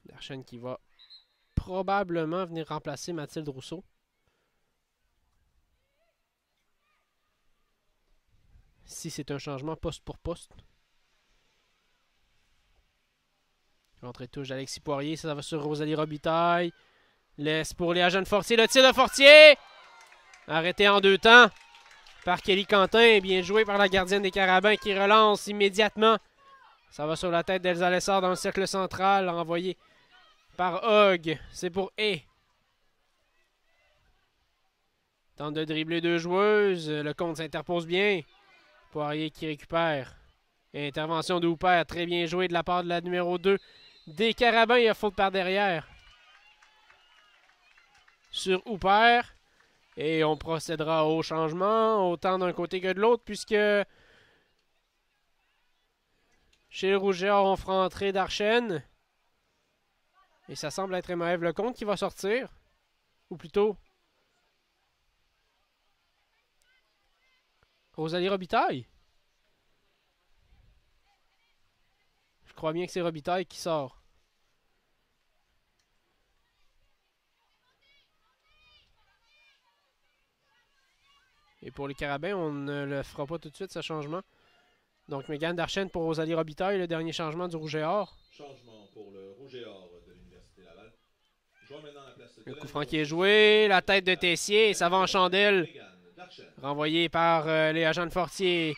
Darchen qui va probablement venir remplacer Mathilde Rousseau. Si c'est un changement poste pour poste. Rentrée touche d'Alexis Poirier. Ça va sur Rosalie Robitaille. Laisse pour les agents de Fortier. Le tir de Fortier! Arrêté en deux temps par Kelly Quentin. Bien joué par la gardienne des Carabins qui relance immédiatement. Ça va sur la tête d'Elsa Lessard dans le cercle central. Envoyé par Hogg. C'est pour E. Tente de dribbler deux joueuses. Le compte s'interpose bien. Poirier qui récupère. Intervention de Hooper, très bien joué de la part de la numéro 2 des Carabins. Il y a faute par derrière sur Hooper. Et on procédera au changement, autant d'un côté que de l'autre, puisque chez le Rougeur, on fera entrer Darchen. Et ça semble être Emaëv Lecomte qui va sortir. Ou plutôt. Rosalie Robitaille. Je crois bien que c'est Robitaille qui sort. Et pour les Carabins, on ne le fera pas tout de suite, ce changement. Donc, Megan Darchen pour Rosalie Robitaille, le dernier changement du Rouge et Or. Changement pour le Rouge et Or de l'Université Laval. maintenant la place de le coup franc qui est joué, la tête de Tessier, ça va en chandelle. Renvoyé par euh, les agents de Fortier.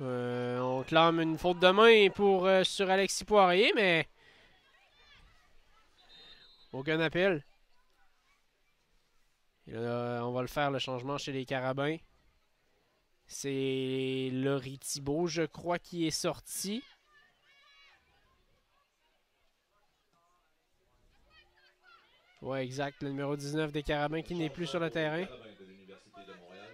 Euh, on clame une faute de main pour, euh, sur Alexis Poirier, mais aucun appel. on va le faire, le changement chez les Carabins. C'est Laurie Thibault, je crois, qui est sorti. Ouais, exact. Le numéro 19 des Carabins qui n'est plus sur le terrain. de l'Université de Montréal.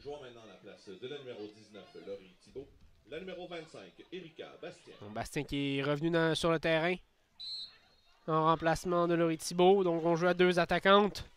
Jouant maintenant la place de la numéro 19, Laurie Thibault. La numéro 25, Erika Bastien. Bastien qui est revenu sur le terrain. En remplacement de Laurie Thibault. Donc on joue à deux attaquantes.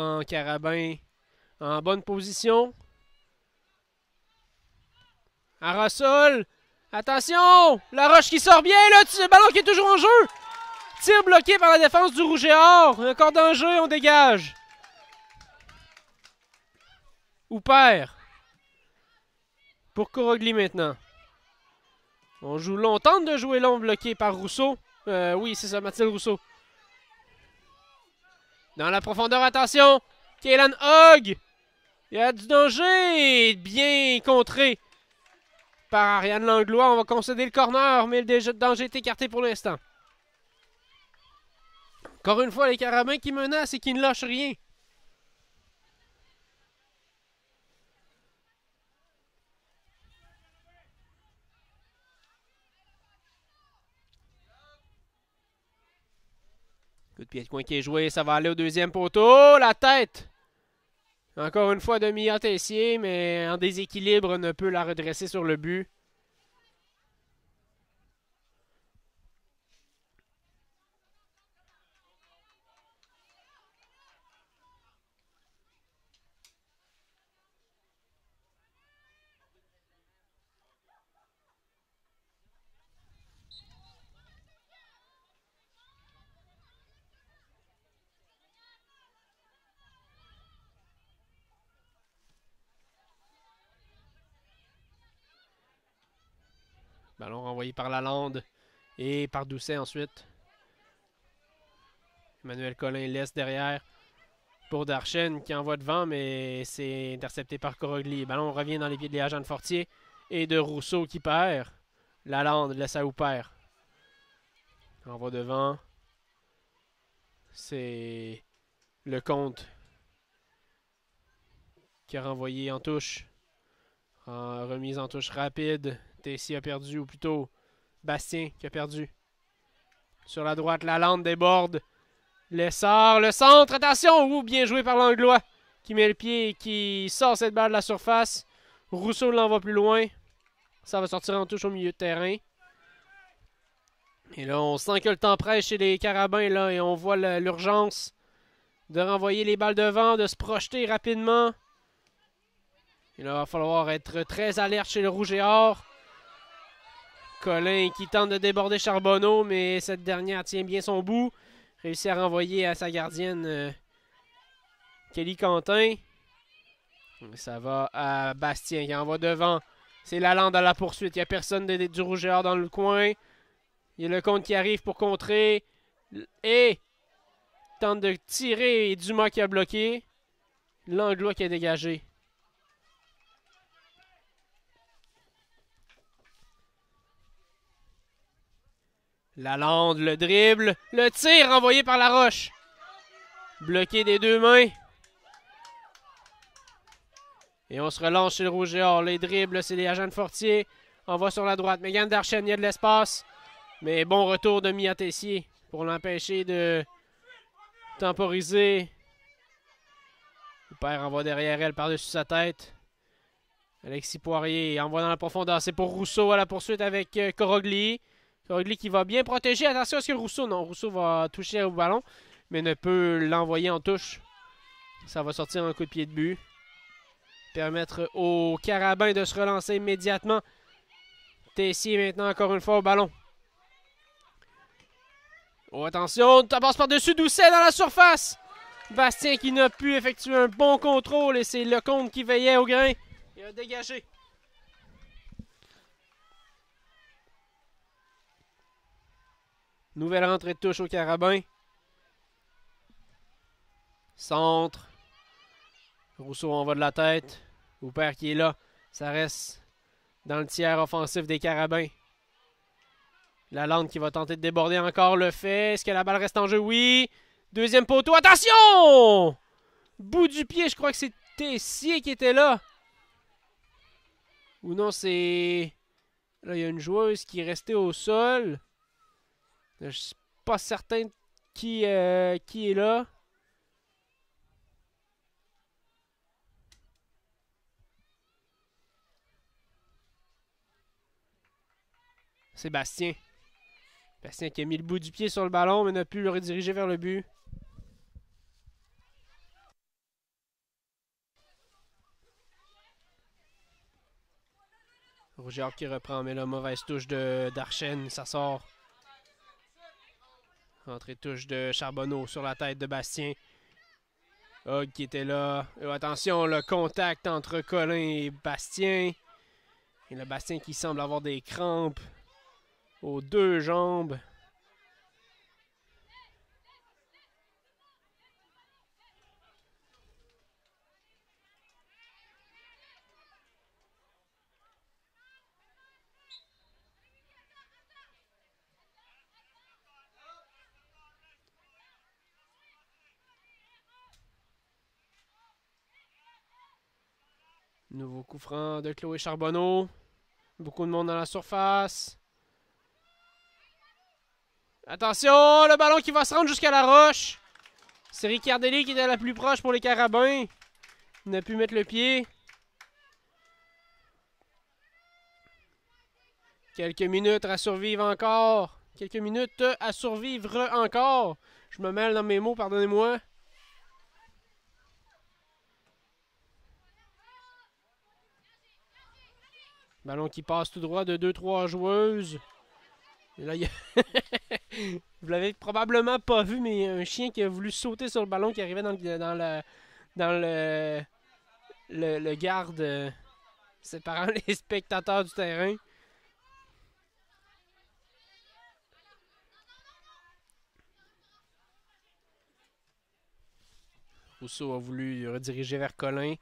Franck Carabin en bonne position. Arasol. Attention! La roche qui sort bien, le ballon qui est toujours en jeu. Tir bloqué par la défense du Rouge et Or. Encore d'enjeu, on dégage. Ou père. Pour Corogli maintenant. On joue long. On tente de jouer long bloqué par Rousseau. Euh, oui, c'est ça, Mathilde Rousseau. Dans la profondeur, attention. Kélan Hogg. Il y a du danger. Bien contré par Ariane Langlois. On va concéder le corner, mais le danger est écarté pour l'instant. Encore une fois, les Carabins qui menacent et qui ne lâchent rien. Coup de pied de coin qui est joué, ça va aller au deuxième poteau. La tête! Encore une fois, demi Tessier, mais en déséquilibre, ne peut la redresser sur le but. Renvoyé par Lalande et par Doucet ensuite. Emmanuel Collin laisse derrière pour Darchen qui envoie devant, mais c'est intercepté par Corogli. Ballon revient dans les pieds de l'agent de Fortier et de Rousseau qui perd. Lalande laisse à Hooper. Envoie devant. C'est le compte qui a renvoyé en touche. Remise en touche rapide Tessier a perdu, ou plutôt Bastien qui a perdu. Sur la droite, la lande déborde. L'essor, le centre, attention! Ouh, bien joué par l'Anglois qui met le pied et qui sort cette balle de la surface. Rousseau l'envoie plus loin. Ça va sortir en touche au milieu de terrain. Et là, on sent que le temps presse chez les Carabins là, et on voit l'urgence de renvoyer les balles devant, de se projeter rapidement. Et là, il va falloir être très alerte chez le Rouge et Or. Colin qui tente de déborder Charbonneau, mais cette dernière tient bien son bout. Réussit à renvoyer à sa gardienne euh, Kelly Quentin. Ça va à Bastien qui envoie devant C'est Lalande à la poursuite. Il n'y a personne du rouge et or dans le coin. Il y a le compte qui arrive pour contrer. Et tente de tirer et Dumas qui a bloqué. Langlois qui a dégagé. Lalande, le dribble, le tir envoyé par la roche. Bloqué des deux mains. Et on se relance chez le rouge. Les dribbles, c'est les agents de Fortier. On va sur la droite. Megan Darchen, il y a de l'espace. Mais bon retour de Mia Tessier pour l'empêcher de temporiser. Le père envoie derrière elle par-dessus sa tête. Alexis Poirier envoie dans la profondeur. C'est pour Rousseau à la poursuite avec euh, Corogli. Corogli qui va bien protéger. Attention à ce que Rousseau. Non, Rousseau va toucher au ballon, mais ne peut l'envoyer en touche. Ça va sortir un coup de pied de but. Permettre au Carabin de se relancer immédiatement. Tessier maintenant encore une fois au ballon. Oh, attention, ça passe par-dessus Doucet dans la surface. Bastien qui n'a pu effectuer un bon contrôle et c'est Lecomte qui veillait au grain. Il a dégagé. Nouvelle rentrée de touche au carabin. Centre. Rousseau en va de la tête. Hooper qui est là. Ça reste dans le tiers offensif des carabins. La lande qui va tenter de déborder encore le fait. Est-ce que la balle reste en jeu? Oui. Deuxième poteau. Attention! Bout du pied, je crois que c'est Tessier qui était là. Ou non, c'est... Là, il y a une joueuse qui est restée au sol. Je suis pas certain qui, euh, qui est là. Sébastien. Bastien qui a mis le bout du pied sur le ballon, mais n'a pu le rediriger vers le but. Roger qui reprend, mais la mauvaise touche d'Archen, ça sort. Entrée touche de Charbonneau sur la tête de Bastien. Hogg qui était là. attention, le contact entre Colin et Bastien. Et le Bastien qui semble avoir des crampes aux deux jambes. Nouveau coup franc de Chloé Charbonneau. Beaucoup de monde dans la surface. Attention, le ballon qui va se rendre jusqu'à la roche. C'est Ricardelli qui était la plus proche pour les carabins. Il n'a pu mettre le pied. Quelques minutes à survivre encore. Quelques minutes à survivre encore. Je me mêle dans mes mots, pardonnez-moi. Ballon qui passe tout droit de 2-3 joueuses. là, (laughs) Vous l'avez probablement pas vu, mais il y a un chien qui a voulu sauter sur le ballon qui arrivait dans le, dans le, dans le, le, garde euh, séparant (laughs) les spectateurs du terrain. Rousseau a voulu rediriger vers Colin.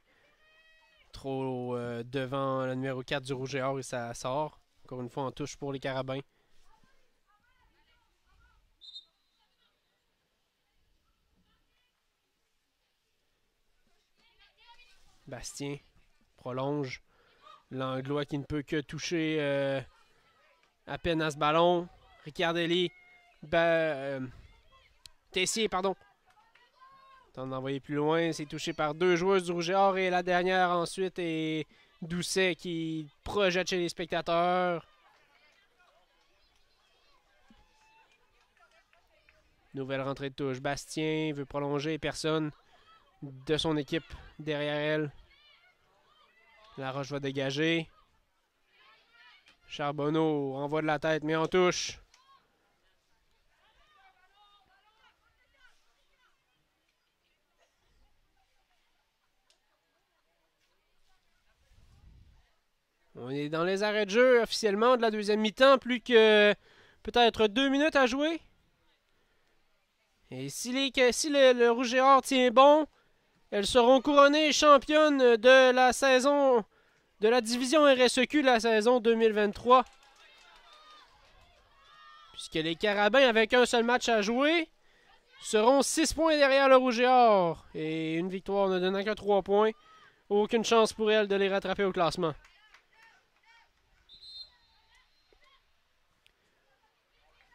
Euh, devant le numéro 4 du Rouge et Or et ça sort. Encore une fois en touche pour les Carabins. Bastien prolonge. Langlois qui ne peut que toucher euh, à peine à ce ballon. Ricardelli. Ben, Tessier, pardon. Tente d'envoyer plus loin. C'est touché par deux joueuses du Rouge et Or. Et la dernière ensuite est Doucet qui projette chez les spectateurs. Nouvelle rentrée de touche. Bastien veut prolonger. Personne de son équipe derrière elle. La roche va dégager. Charbonneau envoie de la tête, mais on touche. On est dans les arrêts de jeu officiellement de la deuxième mi-temps. Plus que peut-être deux minutes à jouer. Et si, les, si le, Rouge et tient bon, elles seront couronnées championnes de la saison de la division RSEQ de la saison 2023. Puisque les Carabins, avec un seul match à jouer, seront 6 points derrière le Rouge et Or. Et une victoire ne donnant que 3 points. Aucune chance pour elles de les rattraper au classement.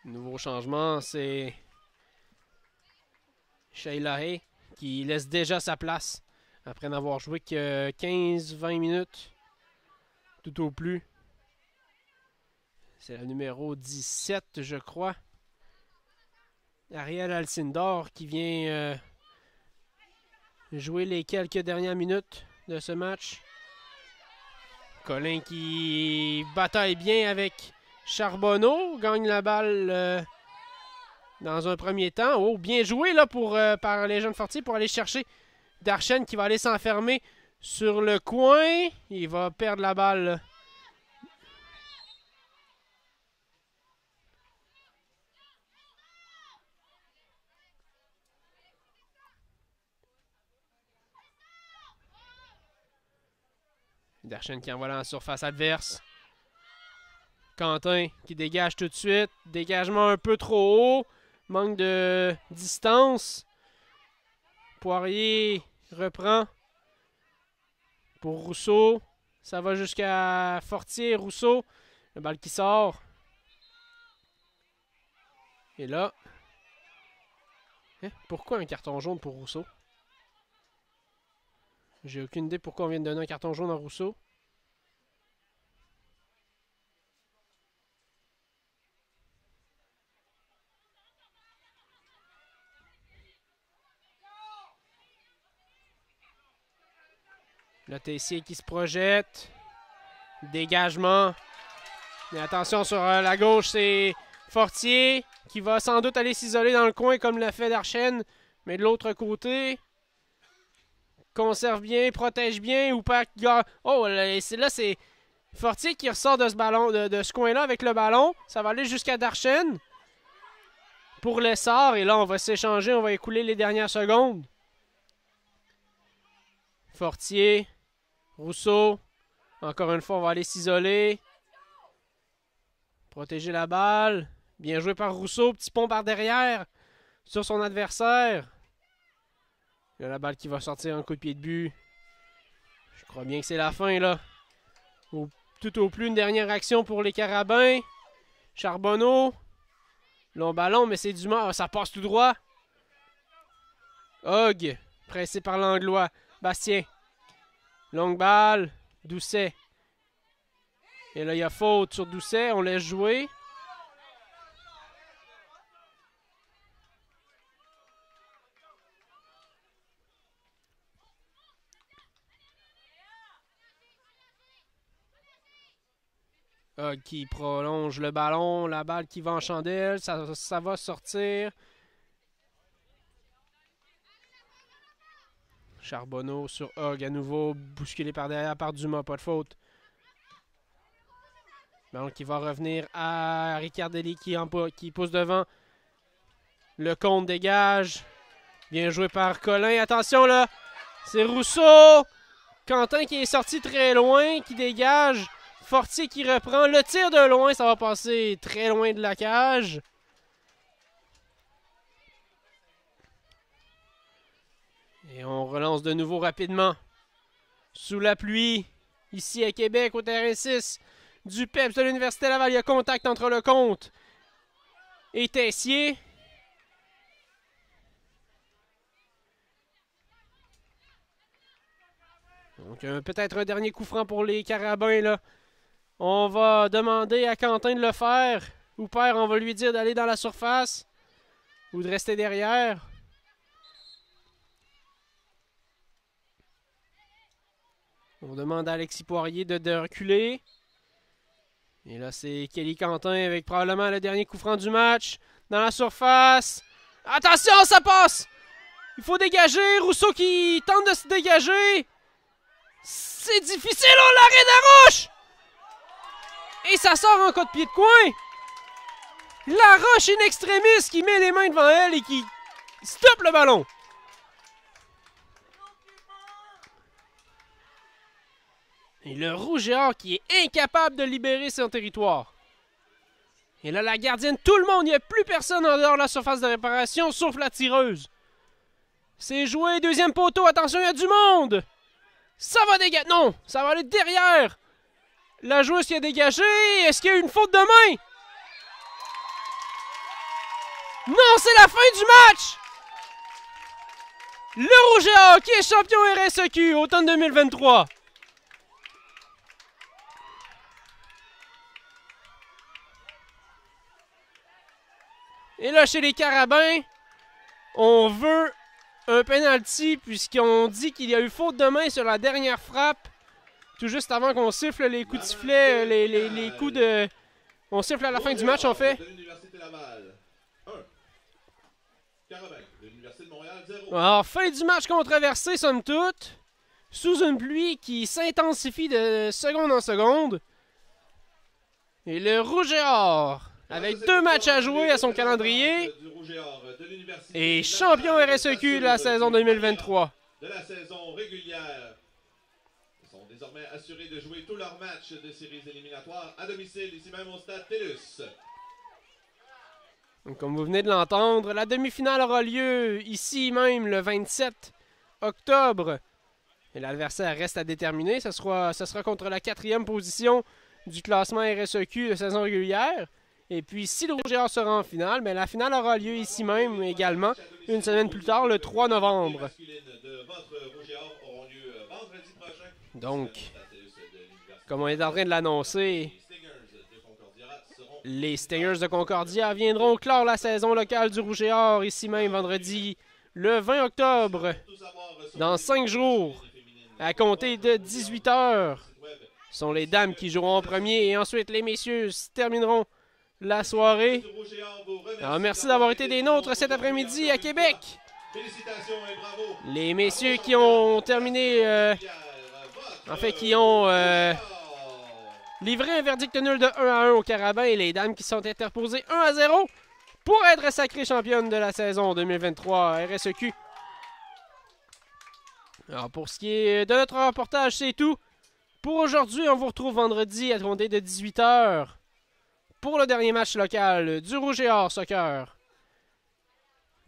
Nouveau changement, c'est Sheila Hay qui laisse déjà sa place après n'avoir joué que 15-20 minutes tout au plus. C'est la numéro 17, je crois. Ariel Alcindor qui vient euh, jouer les quelques dernières minutes de ce match. Colin qui bataille bien avec Charbonneau, gagne la balle euh, dans un premier temps. Oh, bien joué là pour, euh, par les jeunes fortiers pour aller chercher Darchen qui va aller s'enfermer sur le coin. Il va perdre la balle. Darchen qui envoie en surface adverse. Quentin qui dégage tout de suite. Dégagement un peu trop haut. Manque de distance. Poirier reprend pour Rousseau. Ça va jusqu'à Fortier, Rousseau. Le balle qui sort. Et là. Hein? Pourquoi un carton jaune pour Rousseau? J'ai aucune idée pourquoi on vient de donner un carton jaune à Rousseau. Le Tessier qui se projette. Dégagement. Mais attention sur euh, la gauche, c'est Fortier qui va sans doute aller s'isoler dans le coin comme l'a fait Darchen. Mais de l'autre côté, conserve bien, protège bien ou pas. Oh, là, c'est Fortier qui ressort de ce ballon, de, ce coin-là avec le ballon. Ça va aller jusqu'à Darchen pour l'essor. Et là, on va s'échanger, on va écouler les dernières secondes. Fortier, Rousseau. Encore une fois, on va aller s'isoler. Protéger la balle. Bien joué par Rousseau. Petit pont par derrière sur son adversaire. Il y a la balle qui va sortir en coup de pied de but. Je crois bien que c'est la fin là. tout au plus une dernière action pour les Carabins. Charbonneau. Long ballon, mais c'est du mort. Ça passe tout droit. Hog. Pressé par l'Anglois. Bastien. Longue balle. Doucet. Et là, il y a faute sur Doucet. On laisse jouer. Ah, qui prolonge le ballon, la balle qui va en chandelle, ça, ça va sortir. Charbonneau sur Hog à nouveau, bousculé par derrière par Dumas, pas de faute. Ballon qui va revenir à Ricardelli qui, en, qui pousse devant. Le compte dégage. Bien joué par Colin. Attention là, c'est Rousseau. Quentin qui est sorti très loin, qui dégage. Fortier qui reprend. Le tir de loin, ça va passer très loin de la cage. Et on relance de nouveau rapidement. Sous la pluie, ici à Québec, au terrain 6 du PEPS de l'Université Laval. Il y a contact entre le compte et Tessier. Donc euh, peut-être un dernier coup franc pour les Carabins là. On va demander à Quentin de le faire. Ou père, on va lui dire d'aller dans la surface. Ou de rester derrière. On demande à Alexis Poirier de, reculer. Et là, c'est Kelly Quentin avec probablement le dernier coup franc du match. Dans la surface. Attention, ça passe! Il faut dégager. Rousseau qui tente de se dégager. C'est difficile, on l'arrêt de rouge! Et ça sort en cas de pied de coin. La roche in extremis qui met les mains devant elle et qui stoppe le ballon. Et le rouge qui est incapable de libérer son territoire. Et là, la gardienne, tout le monde, il n'y a plus personne en dehors de la surface de réparation, sauf la tireuse. C'est joué, deuxième poteau, attention, il y a du monde. Ça va dégager. Non, ça va aller derrière. La joueuse qui a dégagé. Est-ce qu'il y a eu une faute de main? Non, c'est la fin du match! Le Rouge qui est champion RSEQ automne 2023. Et là, chez les Carabins, on veut un penalty puisqu'on dit qu'il y a eu faute de main sur la dernière frappe. Tout juste avant qu'on siffle les coups de sifflet, euh, les, les, les coups de... On siffle à la fin du match, en fait. De l'Université Laval, 1. Carabin de l'Université de Montréal, 0. Alors, fin du match controversé, somme toute. Sous une pluie qui s'intensifie de seconde en seconde. Et le Rouge et Or, avec deux matchs à jouer à son calendrier, et champion RSEQ de la saison 2023. De la saison régulière. Ils sont désormais assurés de jouer tous leurs matchs de séries éliminatoires à domicile, ici même au stade TELUS. Donc, comme vous venez de l'entendre, la demi-finale aura lieu ici même le 27 octobre. Et l'adversaire reste à déterminer. Ce sera, ce sera contre la quatrième position du classement RSEQ de saison régulière. Et puis, si le Rouge et Or sera en finale, mais la finale aura lieu ici même également, une semaine plus tard, le 3 Les novembre. Donc, comme on est en train de l'annoncer, Les Stingers de Concordia viendront clore la saison locale du Rouge et Or ici même vendredi, le 20 octobre. Dans cinq jours. À compter de 18 heures, ce sont les dames qui joueront en premier et ensuite les messieurs termineront la soirée. Alors, merci d'avoir été des nôtres cet après-midi à Québec. Félicitations et bravo. Les messieurs qui ont terminé, euh, en fait, qui ont euh, livré un verdict nul de 1 à 1 au Carabin et les dames qui sont interposées 1 à 0 pour être sacrées championnes de la saison 2023 RSEQ. Alors, pour ce qui est de notre reportage, c'est tout. Pour aujourd'hui, on vous retrouve vendredi à compter de 18h pour le dernier match local du Rouge et Or Soccer.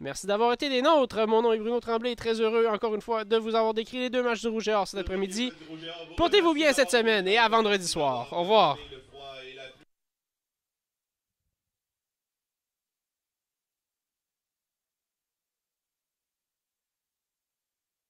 Merci d'avoir été des nôtres. Mon nom est Bruno Tremblay très heureux encore une fois de vous avoir décrit les deux matchs du Rouge et Or cet après-midi. Portez-vous bien cette semaine et à vendredi soir. Au revoir.